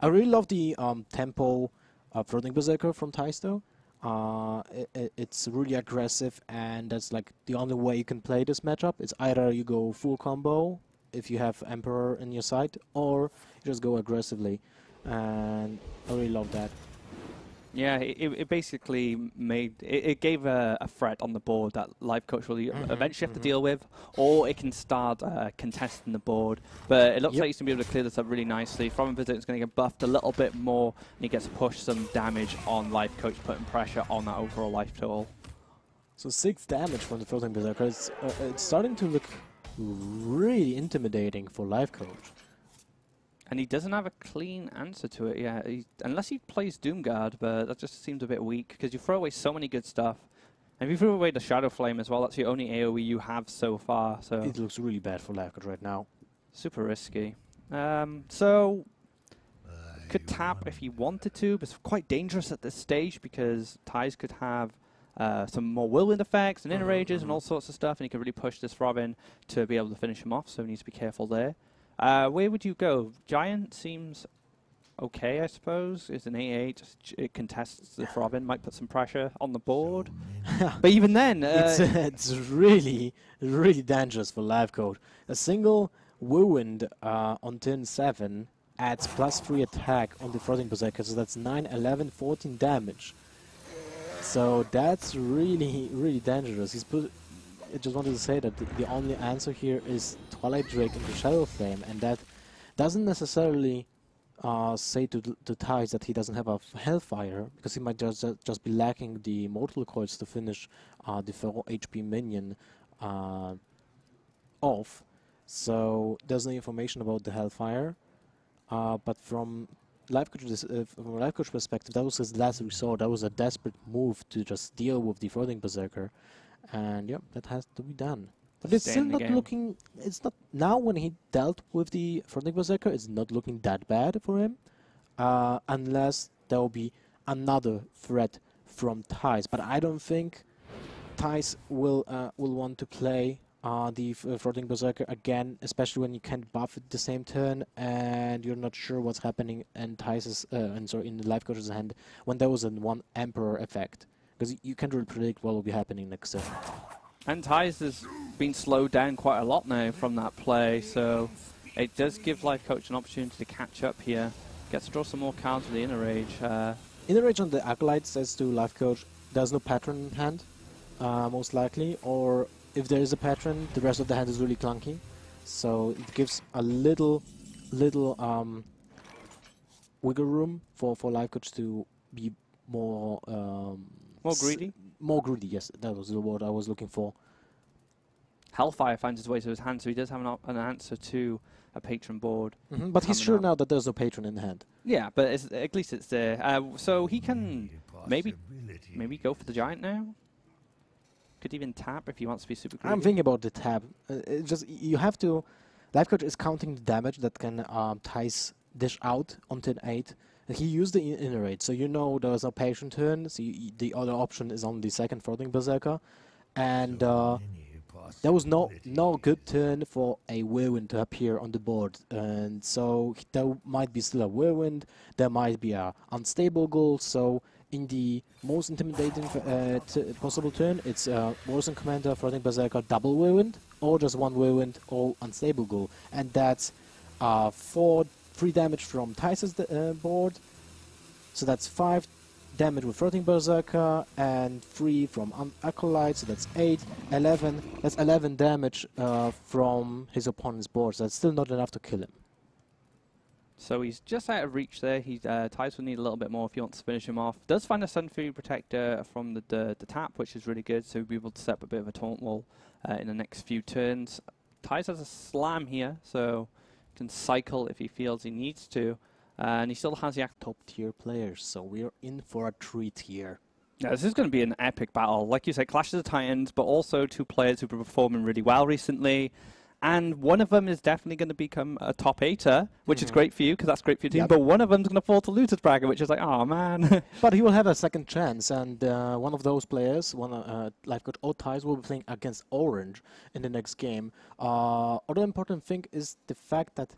I really love the um, tempo uh, Frothing Berserker from Thijs though. Uh, i i it's really aggressive, and that's like the only way you can play this matchup. It's either you go full combo if you have Emperor in your side, or you just go aggressively. And I really love that. Yeah, it, it basically made it, it gave a, a threat on the board that life coach will e- Mhm, eventually have mhm. to deal with, or it can start uh, contesting the board. But it looks Yep. like he's gonna be able to clear this up really nicely. From Berserk is gonna get buffed a little bit more, and he gets to push some damage on life coach, putting pressure on that overall life total. So six damage from the Frothing Berserker. It's, uh, it's starting to look really intimidating for Life Coach. And he doesn't have a clean answer to it yet, he, unless he plays Doomguard, but that just seems a bit weak because you throw away so many good stuff. And if you throw away the Shadow Flame as well, that's the only AoE you have so far. So It looks really bad for Life right now. super risky. Um, so could tap if he wanted to, but it's quite dangerous at this stage because Thijs could have uh, some more whirlwind effects and inner Mhm, rages and mhm. all sorts of stuff, and he could really push this Robin to be able to finish him off. So he needs to be careful there. Uh, where would you go? Giant seems okay, I suppose. It's an 8-8. It contests the Robin, might put some pressure on the board. <laughs> But even then, <laughs> uh, it's, <laughs> it's really, really dangerous for Life Coach. A single Whirlwind uh, on turn 7 adds plus 3 attack on the Frothing Berserker, so that's 9, 11, 14 damage. So that's really, really dangerous. He's put. I just wanted to say that the, the only answer here is Twilight Drake into Shadow Flame, and that doesn't necessarily uh, say to to Thijs that he doesn't have a Hellfire, because he might just ju- just be lacking the Mortal Coils to finish uh, the 4 HP minion uh, off. So there's no information about the Hellfire, uh, but from life coach uh, from a life coach perspective, that was his last resort. That was a desperate move to just deal with the frothing berserker, and yeah, that has to be done. But it's still not game. looking. It's not now when he dealt with the frothing berserker. It's not looking that bad for him, uh, unless there will be another threat from Thijs. But I don't think Thijs will uh, will want to play uh, the f- uh, berserker again, especially when you can't buff it the same turn and you're not sure what's happening. And Thijs is uh, and sorry in the life coach's hand when there was a one emperor effect because you can't really predict what will be happening next turn. And Thijs has been slowed down quite a lot now from that play, so it does give Life Coach an opportunity to catch up here. Gets to draw some more cards with the Inner Rage. Uh, In the range on the acolyte says to life coach, there's no patron in hand, uh, most likely, or if there is a patron, the rest of the hand is really clunky. So it gives a little, little um, wiggle room for for life coach to be more um, more greedy. More greedy. Yes, that was the word I was looking for. Hellfire finds his way to his hand, so he does have an, an answer to a patron board. Mhm, But he's sure up. now that there's no patron in hand. Yeah, but it's, at least it's there. Uh, so he can maybe maybe go for the giant now. Could even tap if he wants to be super greedy. I'm thinking about the tap. Uh, just you have to. Life coach is counting the damage that can um, Thijs dish out on turn eight. He used the in- iterate, so you know there's a patient turn. So you, the other option is on the second frothing berserker, and uh, there was no no good turn for a whirlwind to appear on the board, and so there might be still a whirlwind. There might be a unstable ghoul. So in the most intimidating uh, t- possible turn, it's uh, Warsong Commander, Frothing Berserker, double whirlwind, or just one whirlwind or unstable ghoul, and that's uh, four three damage from Thijs' uh, board. So that's five damage with Frothing Berserker and 3 from Acolyte, so that's 8. 11, that's 11 damage uh, from his opponent's board, so that's still not enough to kill him. So he's just out of reach there. He uh, Thijs will need a little bit more if he wants to finish him off. Does find a Sunfury Protector from the, the the tap, which is really good. So he'll be able to set up a bit of a taunt wall uh, in the next few turns. Tice has a slam here, so cycle if he feels he needs to. Uh, and he still has the. Top tier players, so we're in for a treat here. Yeah, this is going to be an epic battle. Like you said, Clash of Titans, but also two players who've been performing really well recently. And one of them is definitely going to become a top eighter, which is Mhm. great for you because that's great for your team. Yep. But one of them's going to fall to losers bracket, which is like, oh man. <laughs> But he will have a second chance, and uh, one of those players, one uh, life coach or Thijs, will be playing against Orange in the next game. Uh, other important thing is the fact that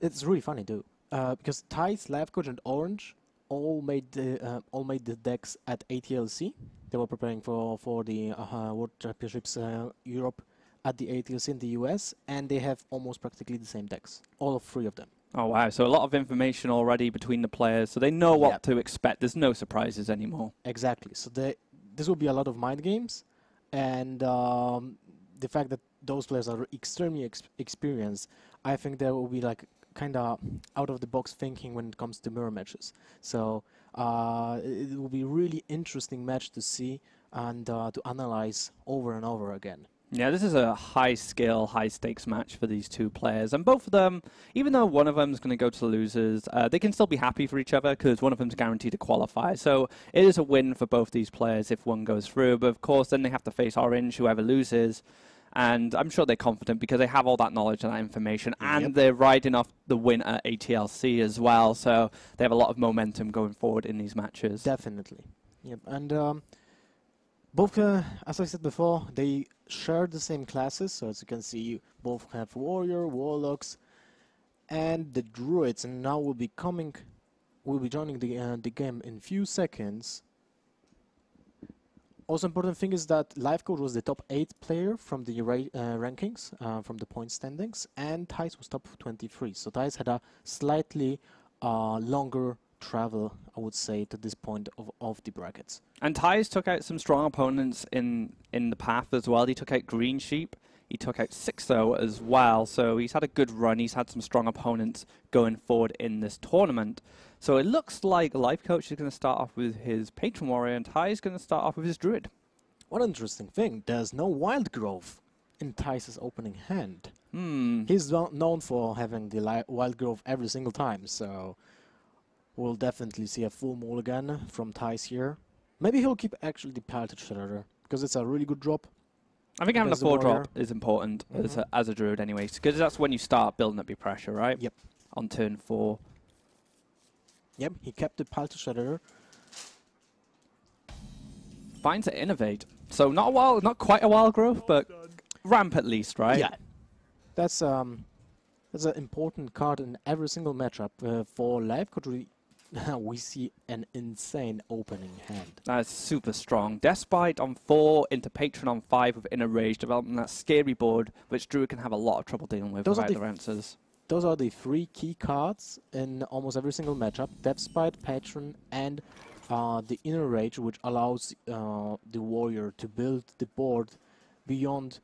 it's really funny too, uh, because Thijs, life coach, and Orange all made the uh, all made the decks at ATLC. They were preparing for for the uh, World Championships uh, Europe at the ATLC in the US, and they have almost practically the same decks, all of three of them. Oh wow! So a lot of information already between the players, so they know what Yep. to expect. There's no surprises anymore. Exactly. So they, this will be a lot of mind games, and um, the fact that those players are extremely ex- experienced, I think there will be like kind of out of the box thinking when it comes to mirror matches. So uh, it it will be really interesting match to see and uh, to analyze over and over again. Yeah, this is a high skill, high stakes match for these two players, and both of them, even though one of them is going to go to the losers, uh, they can still be happy for each other because one of them's guaranteed to qualify. So it is a win for both these players if one goes through. But of course, then they have to face Orange, whoever loses. And I'm sure they're confident because they have all that knowledge and that information, and Yep. they're riding off the win at ATLC as well. So they have a lot of momentum going forward in these matches. Definitely. Yep. And um, both, uh, as I said before, they share the same classes. So as you can see, both have warrior, warlocks, and the druids. And now we'll be coming, we'll be joining the uh, the game in few seconds. Also important thing is that Life Coach was the top 8 player from the ra- uh, rankings, uh, from the point standings, and Thijs was top 23. So Thijs had a slightly uh, longer travel, I would say, to this point of, of the brackets. And Thijs took out some strong opponents in, in the path as well. He took out Greensheep. He took out Sixo as well. So he's had a good run. He's had some strong opponents going forward in this tournament. So it looks like Life Coach is going to start off with his Patron Warrior and Thijs is going to start off with his Druid. One interesting thing, there's no wild growth in Thijs' opening hand. Hmm. He's no- known for having the li- wild growth every single time, so we'll definitely see a full mulligan from Thijs here. Maybe he'll keep actually the Piloted Shredder, because it's a really good drop. I think having a four drop is important as, Mhm. a, as a Druid anyway, because that's when you start building up your pressure, right? Yep. On turn four. Yep, he kept the Piloted Shredder. Finds to innervate. So not a wild, not quite a wild growth, but ramp at least, right? Yeah. That's um that's an important card in every single matchup. Uh, for life. could we <laughs> we see an insane opening hand. That's super strong. Death's Bite on four, into Patron on five with Inner Rage, developing that scary board, which Druid can have a lot of trouble dealing with Those are the answers. Those are the three key cards in almost every single matchup. Death's Bite, Patron, and uh, the Inner Rage, which allows uh, the warrior to build the board beyond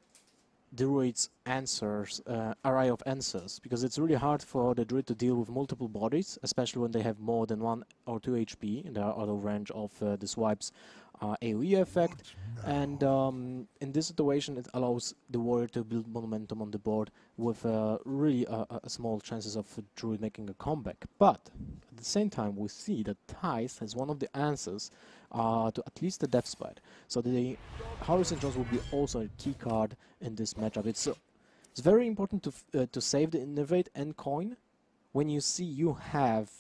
druid's answers, uh, array of answers, because it's really hard for the druid to deal with multiple bodies, especially when they have more than one or two HP in the auto range of uh, the swipe's uh, AoE effect. And um, in this situation, it allows the warrior to build momentum on the board with uh, really uh, a small chances of druid making a comeback. But at the same time, we see that Thijs has one of the answers uh, to at least the Death's Bite. So the Harrison Jones will be also a key card in this matchup. It's uh, it's very important to uh, to save the innervate and coin when you see you have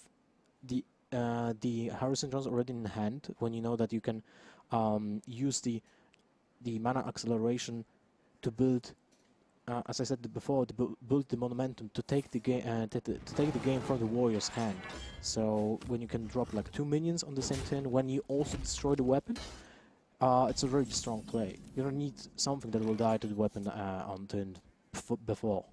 the uh, the Harrison Jones already in hand. When you know that you can um, use the the mana acceleration to build. Uh, as I said before, to build the momentum to take the game uh, to, to take the game from the warrior's hand. So when you can drop like two minions on the same turn, when you also destroy the weapon, uh, it's a very strong play. You don't need something that will die to the weapon uh, on turn before.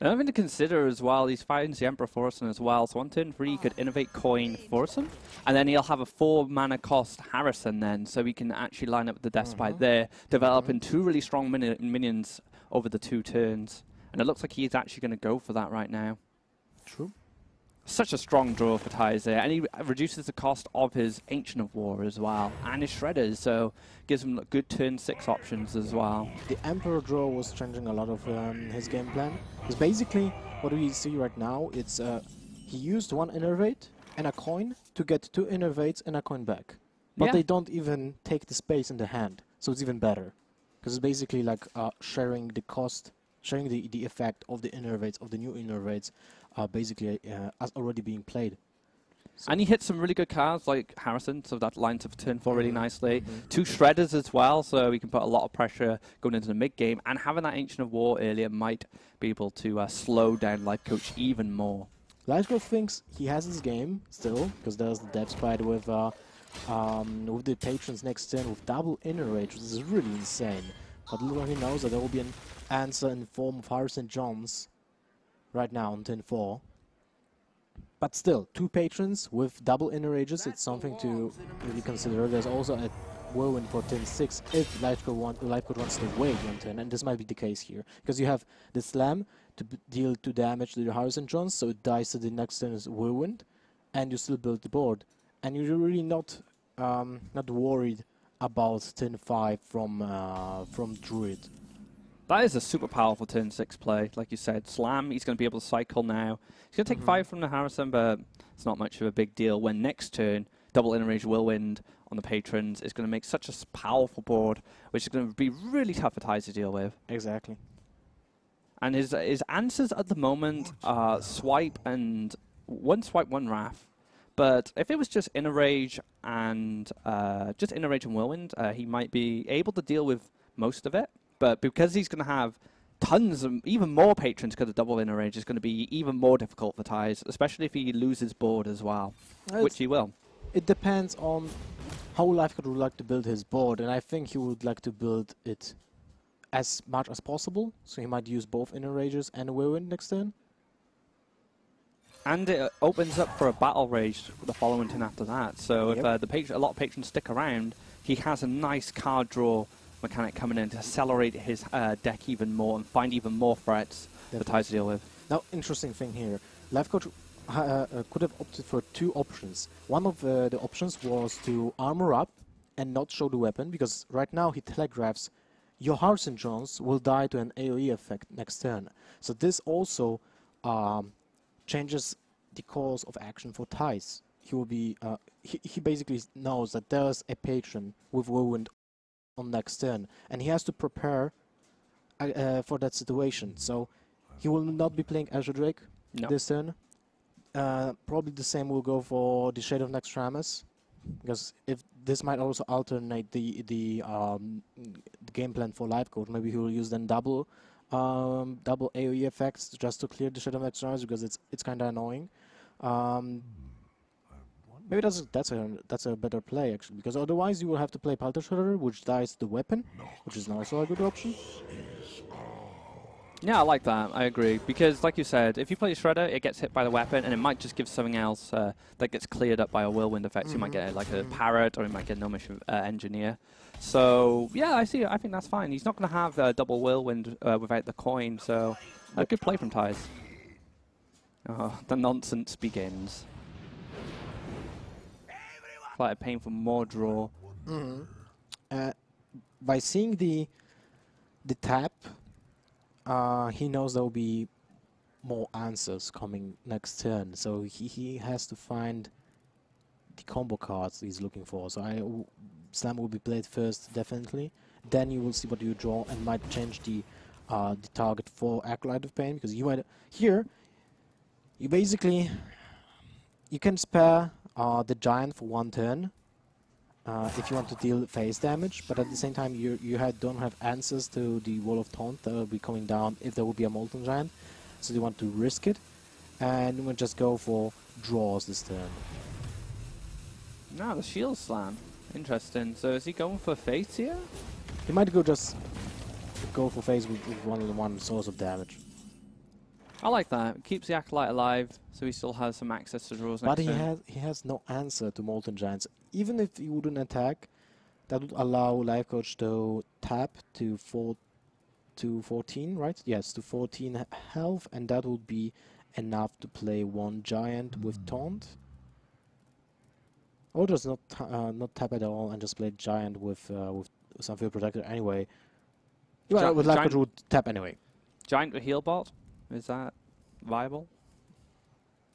Another to consider as well, he's fighting the Emperor Thaurissan as well, so on turn 3 he could Innervate coin Thaurissan, and then he'll have a 4 mana cost Harrison then, so he can actually line up the Death's Bite mm -hmm. there, developing mm -hmm. two really strong min minions over the two turns. And it looks like he's actually going to go for that right now. True such a strong draw for Thijs there, and he reduces the cost of his Ancient of War as well, and his Shredders, so gives him good turn 6 options as well. The Emperor draw was changing a lot of um, his game plan, because basically what we see right now, it's uh, he used one Innervate and a coin to get two Innervates and a coin back. But yeah. they don't even take the space in the hand, so it's even better. Because it's basically like uh, sharing the cost, sharing the, the effect of the Innervates, of the new Innervates, are basically uh, as already being played. So and he hit some really good cards like Harrison, so that lines have turn four really mm-hmm. nicely. Mm -hmm. Two Shredders as well, so he can put a lot of pressure going into the mid game. And having that Ancient of War earlier might be able to uh, slow down Life Coach even more. Life Coach thinks he has his game still, because there's the Death Spite with, uh, um, with the Patrons next turn with double Inner Rage, which is really insane. But little he knows that there will be an answer in form of Harrison Jones right now on turn 4. But still, two patrons with double inner rages, it's something to really consider. There's also a whirlwind for turn 6 if Lifecoach, want, wants to wait one turn, and this might be the case here. Because you have the Slam to deal 2 damage to the Harrison Jones, so it dies to the next turn's whirlwind, and you still build the board. And you're really not um, not worried about turn 5 from, uh, from Druid. That is a super powerful turn six play. Like you said, Slam, he's going to be able to cycle now. He's going to take mm -hmm. five from the Harrison, but it's not much of a big deal when next turn, double inner rage Whirlwind on the Patrons is going to make such a powerful board, which is going to be really tough for Thijs to deal with. Exactly. And his, his answers at the moment are Swipe and one Swipe, one Wrath. But if it was just Inner Rage and uh, just Inner Rage and Whirlwind, uh, he might be able to deal with most of it. But because he's going to have tons of, even more patrons because of double inner rage, it's going to be even more difficult for Thijs, especially if he loses board as well, it's which he will. It depends on how Lifecoach would like to build his board, and I think he would like to build it as much as possible, so he might use both inner rages and a whirlwind next turn. And it opens up for a battle rage the following turn after that. So yep. if uh, the a lot of patrons stick around, he has a nice card draw mechanic coming in to accelerate his uh, deck even more and find even more threats Definitely. for Thijs to deal with. Now, interesting thing here. Life Coach uh, uh, could have opted for two options. One of uh, the options was to armor up and not show the weapon, because right now he telegraphs your Harrison Jones will die to an AoE effect next turn. So this also um, changes the course of action for Thijs. He will be, uh, he, he basically knows that there's a patron with Whirlwind on next turn, and he has to prepare uh, uh, for that situation. So he will not be playing Azure Drake no. this turn. Uh, probably the same will go for the Shade of Naxxramas, because if this might also alternate the the, um, the game plan for Life Coach. Maybe he will use then double um, double AOE effects just to clear the Shade of Naxxramas because it's it's kind of annoying. Um, Maybe that's that's a that's a better play actually, because otherwise you will have to play Piloted Shredder, which dies the weapon, which is also a good option. Yeah, I like that. I agree. Because, like you said, if you play Shredder, it gets hit by the weapon, and it might just give something else uh, that gets cleared up by a Whirlwind effect. So you might Mhm. get like a Mhm. Parrot, or you might get a Gnomish uh, Engineer. So, yeah, I see. I think that's fine. He's not going to have a double Whirlwind uh, without the coin, so a good play from Thijs. Oh, the nonsense begins. Quite a painful more draw. Mhm. Uh, by seeing the the tap, uh, he knows there will be more answers coming next turn. So he, he has to find the combo cards he's looking for. So I w- Slam will be played first, definitely. Then you will see what you draw and might change the uh, the target for Acolyte of Pain because you might here you basically you can spare uh, the giant for one turn uh, if you want to deal phase damage, but at the same time you you had, don't have answers to the Wall of Taunt that will be coming down if there will be a Molten Giant, so you want to risk it, and you will just go for draws this turn. No, the Shield Slam. Interesting. So is he going for Fates here? He might go just go for phase with, with one on one source of damage, I like that. Keeps the Acolyte alive, so he still has some access to draws but next he turn. has he has no answer to Molten Giants. Even if he wouldn't attack, that would allow Life Coach to tap to four to 14, right? Yes, to 14 health, and that would be enough to play one giant with taunt. Or just not ta- uh, not tap at all and just play giant with uh, with Sunfury Protector anyway. Yeah, Gi- with Life Coach giant- would tap anyway. Giant with heal bolt? Is that viable?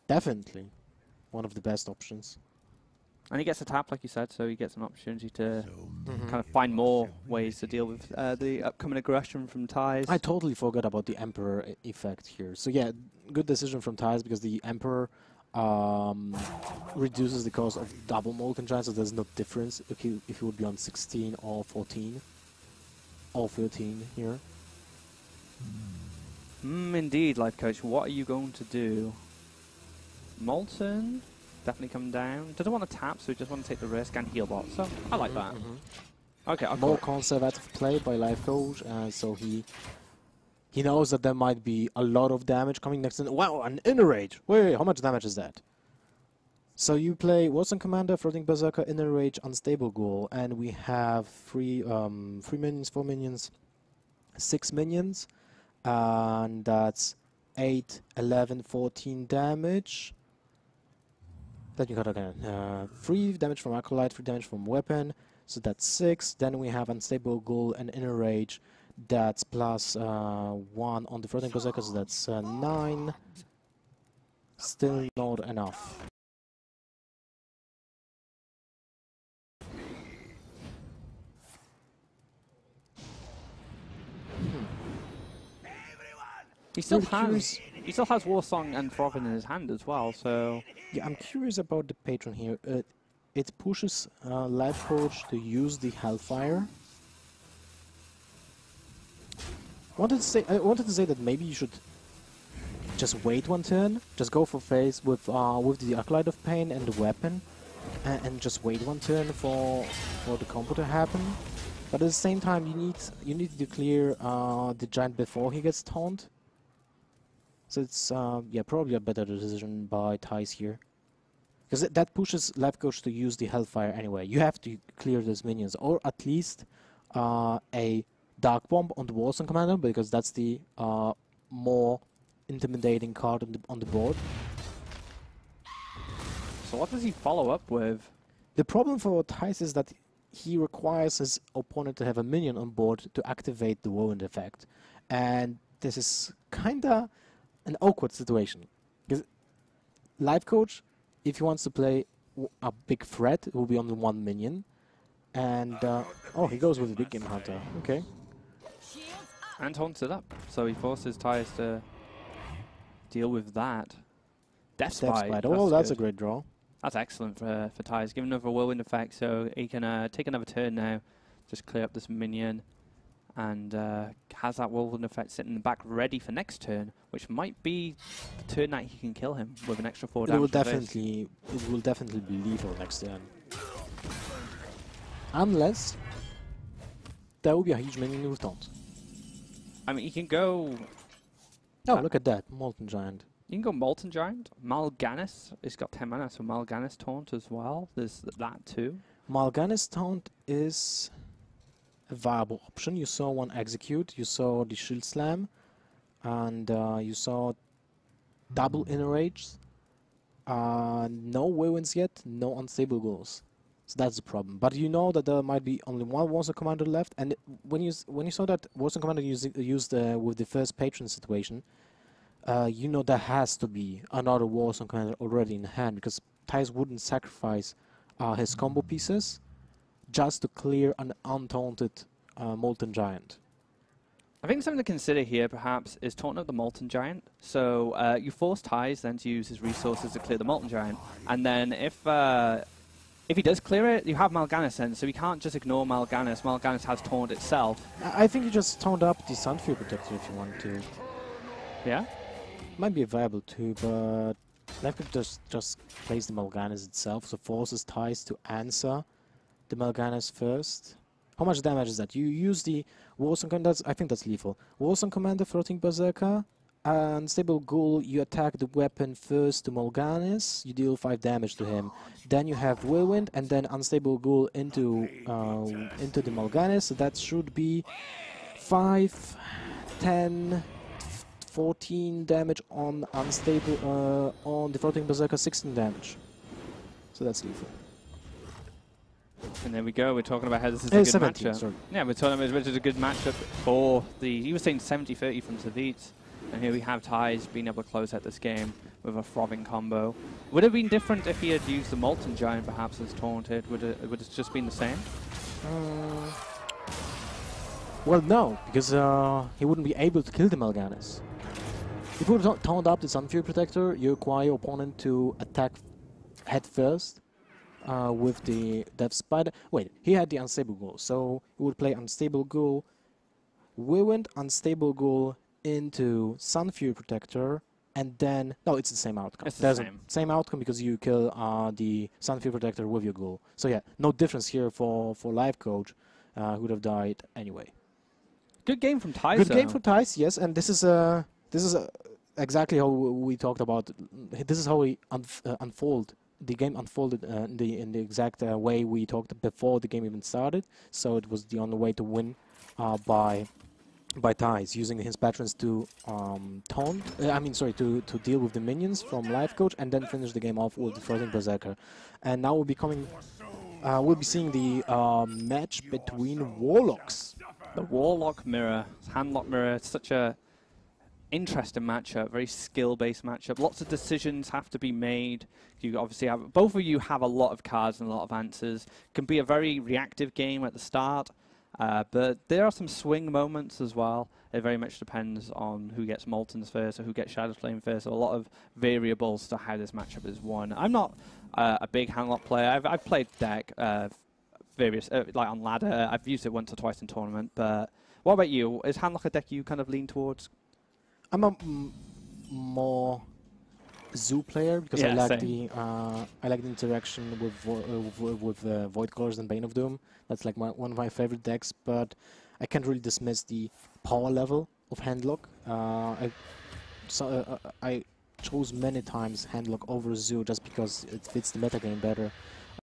Definitely, one of the best options. And he gets a tap, like you said, so he gets an opportunity to Mhm. kind of find more ways to deal with uh, the upcoming aggression from Thijs. I totally forgot about the Emperor effect here. So yeah, good decision from Thijs because the Emperor um, reduces the cost of double Molten Giant, so there's no difference if you if you would be on 16 or 14 or 13 here. Mm, indeed, life coach. What are you going to do? Molten, definitely come down. Doesn't want to tap, so he just want to take the risk and heal bot. So I like that. Okay, I'll More go. conservative play by Life Coach, uh, so he he knows that there might be a lot of damage coming next. turn. Wow, an Inner Rage! Wait, how much damage is that? So you play Warsong Commander, Frothing Berserker, Inner Rage, Unstable Ghoul, and we have three um, three minions, four minions, six minions, and that's 8, 11, 14 damage. Then you got again uh, 3 damage from Acolyte, 3 damage from Weapon, so that's 6. Then we have Unstable Ghoul and Inner Rage, that's plus uh, 1 on the Frothing Berserker, so that's uh, 9. Still not enough. He still has. He still has Warsong and Frothing in his hand as well. So Yeah, I'm curious about the patron here. Uh, it pushes uh, Life Coach to use the Hellfire. Wanted to say, I wanted to say that maybe you should just wait one turn, just go for face with uh, with the Acolyte of Pain and the weapon, and, and just wait one turn for for the combo to happen. But at the same time, you need you need to clear uh, the giant before he gets taunt. So it's uh, yeah probably a better decision by Thijs here. Because that pushes Life Coach to use the Hellfire anyway. You have to clear those minions, or at least uh, a Dark Bomb on the Warsong Commander, because that's the uh, more intimidating card on the, on the board. so what does he follow up with? The problem for Thijs is that he requires his opponent to have a minion on board to activate the Whirlwind effect. And this is kinda an awkward situation. Because Life Coach, if he wants to play w- a big threat, it will be only one minion. And, uh, oh, he goes with the Big Game Hunter. Okay. And haunts it up. So he forces Thijs to deal with that. Death's Bite. Oh, that's a great draw. That's excellent for for Thijs. Give another whirlwind effect, so he can uh, take another turn now. Just clear up this minion, and uh, has that whirlwind effect sitting in the back, ready for next turn, which might be the turn that he can kill him with an extra four It will damage. this. definitely, it will definitely be lethal next turn. Unless there will be a huge minion with taunt. I mean, he can go Oh, Uh, look at that, Molten Giant. You can go Molten Giant. Mal'Ganis, it's got 10 mana, so Mal'Ganis Taunt as well. There's that too. Mal'Ganis Taunt is a viable option. You saw one execute, you saw the Shield Slam, and uh, you saw double Inner Rage. Uh, no Whirlwinds yet, no Unstable Ghouls. So that's the problem. But you know that there might be only one Warsong Commander left, and when you when you saw that Warsong Commander using used uh, with the first patron situation, uh, you know there has to be another Warsong Commander already in hand because Thijs wouldn't sacrifice uh, his combo pieces just to clear an untaunted uh, Molten Giant. I think something to consider here, perhaps, is taunting up the Molten Giant. So uh, you force Thijs then to use his resources to clear the Molten Giant, and then if uh, if he does clear it, you have Mal'Ganis then, so you can't just ignore Mal'Ganis. Mal'Ganis has taunt itself. I think you just taunt up the Sunfury Protector if you want to. Yeah. Might be viable too, but could just just plays the Mal'Ganis itself, so forces Thijs to answer the Mal'Ganis first. How much damage is that? You use the Warsong Commander, I think that's lethal. Warsong Commander, Frothing Berserker, and Stable Ghoul, you attack the weapon first to Mal'Ganis, you deal 5 damage to him. Then you have Whirlwind, and then Unstable Ghoul into, uh, into the Mal'Ganis, so that should be 5, 10, 14 damage on Unstable, uh, on the Frothing Berserker, 16 damage. So that's lethal. And there we go. We're talking about how this is Uh, a good 17, matchup. sorry. Yeah, we're talking about which is a good matchup for the. You was saying 70-30 from Savjz, and here we have Thijs being able to close out this game with a frothing combo. Would it have been different if he had used the Molten Giant perhaps as taunted? Would it would it just been the same? Uh, well, no, because uh, he wouldn't be able to kill the Mal'Ganis. If you would taunt up the Sunfury Protector, you require your opponent to attack head first uh, with the Death Spider. Wait, he had the Unstable Ghoul, so he would play Unstable Ghoul, went Unstable Ghoul into Sunfury Protector, and then... No, it's the same outcome. It's the There's same. Same outcome because you kill uh, the Sunfury Protector with your Ghoul. So yeah, no difference here for, for Lifecoach, uh, who would have died anyway. Good game from Thijs. Good game for Thijs, yes, and this is uh, this is uh, exactly how we talked about. This is how we unf- uh, unfold. The game unfolded uh, in the in the exact uh, way we talked before the game even started. So it was the only way to win uh, by by Thijs using his patrons to um, taunt. Uh, I mean, sorry, to to deal with the minions from Lifecoach and then finish the game off with the frothing berserker. And now we'll be coming. Uh, we'll be seeing the uh, match between Warlocks. The Warlock Mirror, Handlock Mirror, it's such a interesting matchup, very skill-based matchup. Lots of decisions have to be made. You obviously have both of you have a lot of cards and a lot of answers. Can be a very reactive game at the start, uh, but there are some swing moments as well. It very much depends on who gets Moltens first or who gets Shadow Flame first. So a lot of variables to how this matchup is won. I'm not uh, a big Handlock player. I've, I've played deck. Uh, various uh, like on ladder. I've used it once or twice in tournament. But what about you? Is Handlock a deck you kind of lean towards? I'm a m- more zoo player because I like same. the uh, I like the interaction with vo- uh, with, with uh, Voidcallers and Bane of Doom. That's like my, one of my favorite decks, but I can't really dismiss the power level of Handlock. Uh, I so uh, uh, I chose many times Handlock over Zoo just because it fits the metagame better.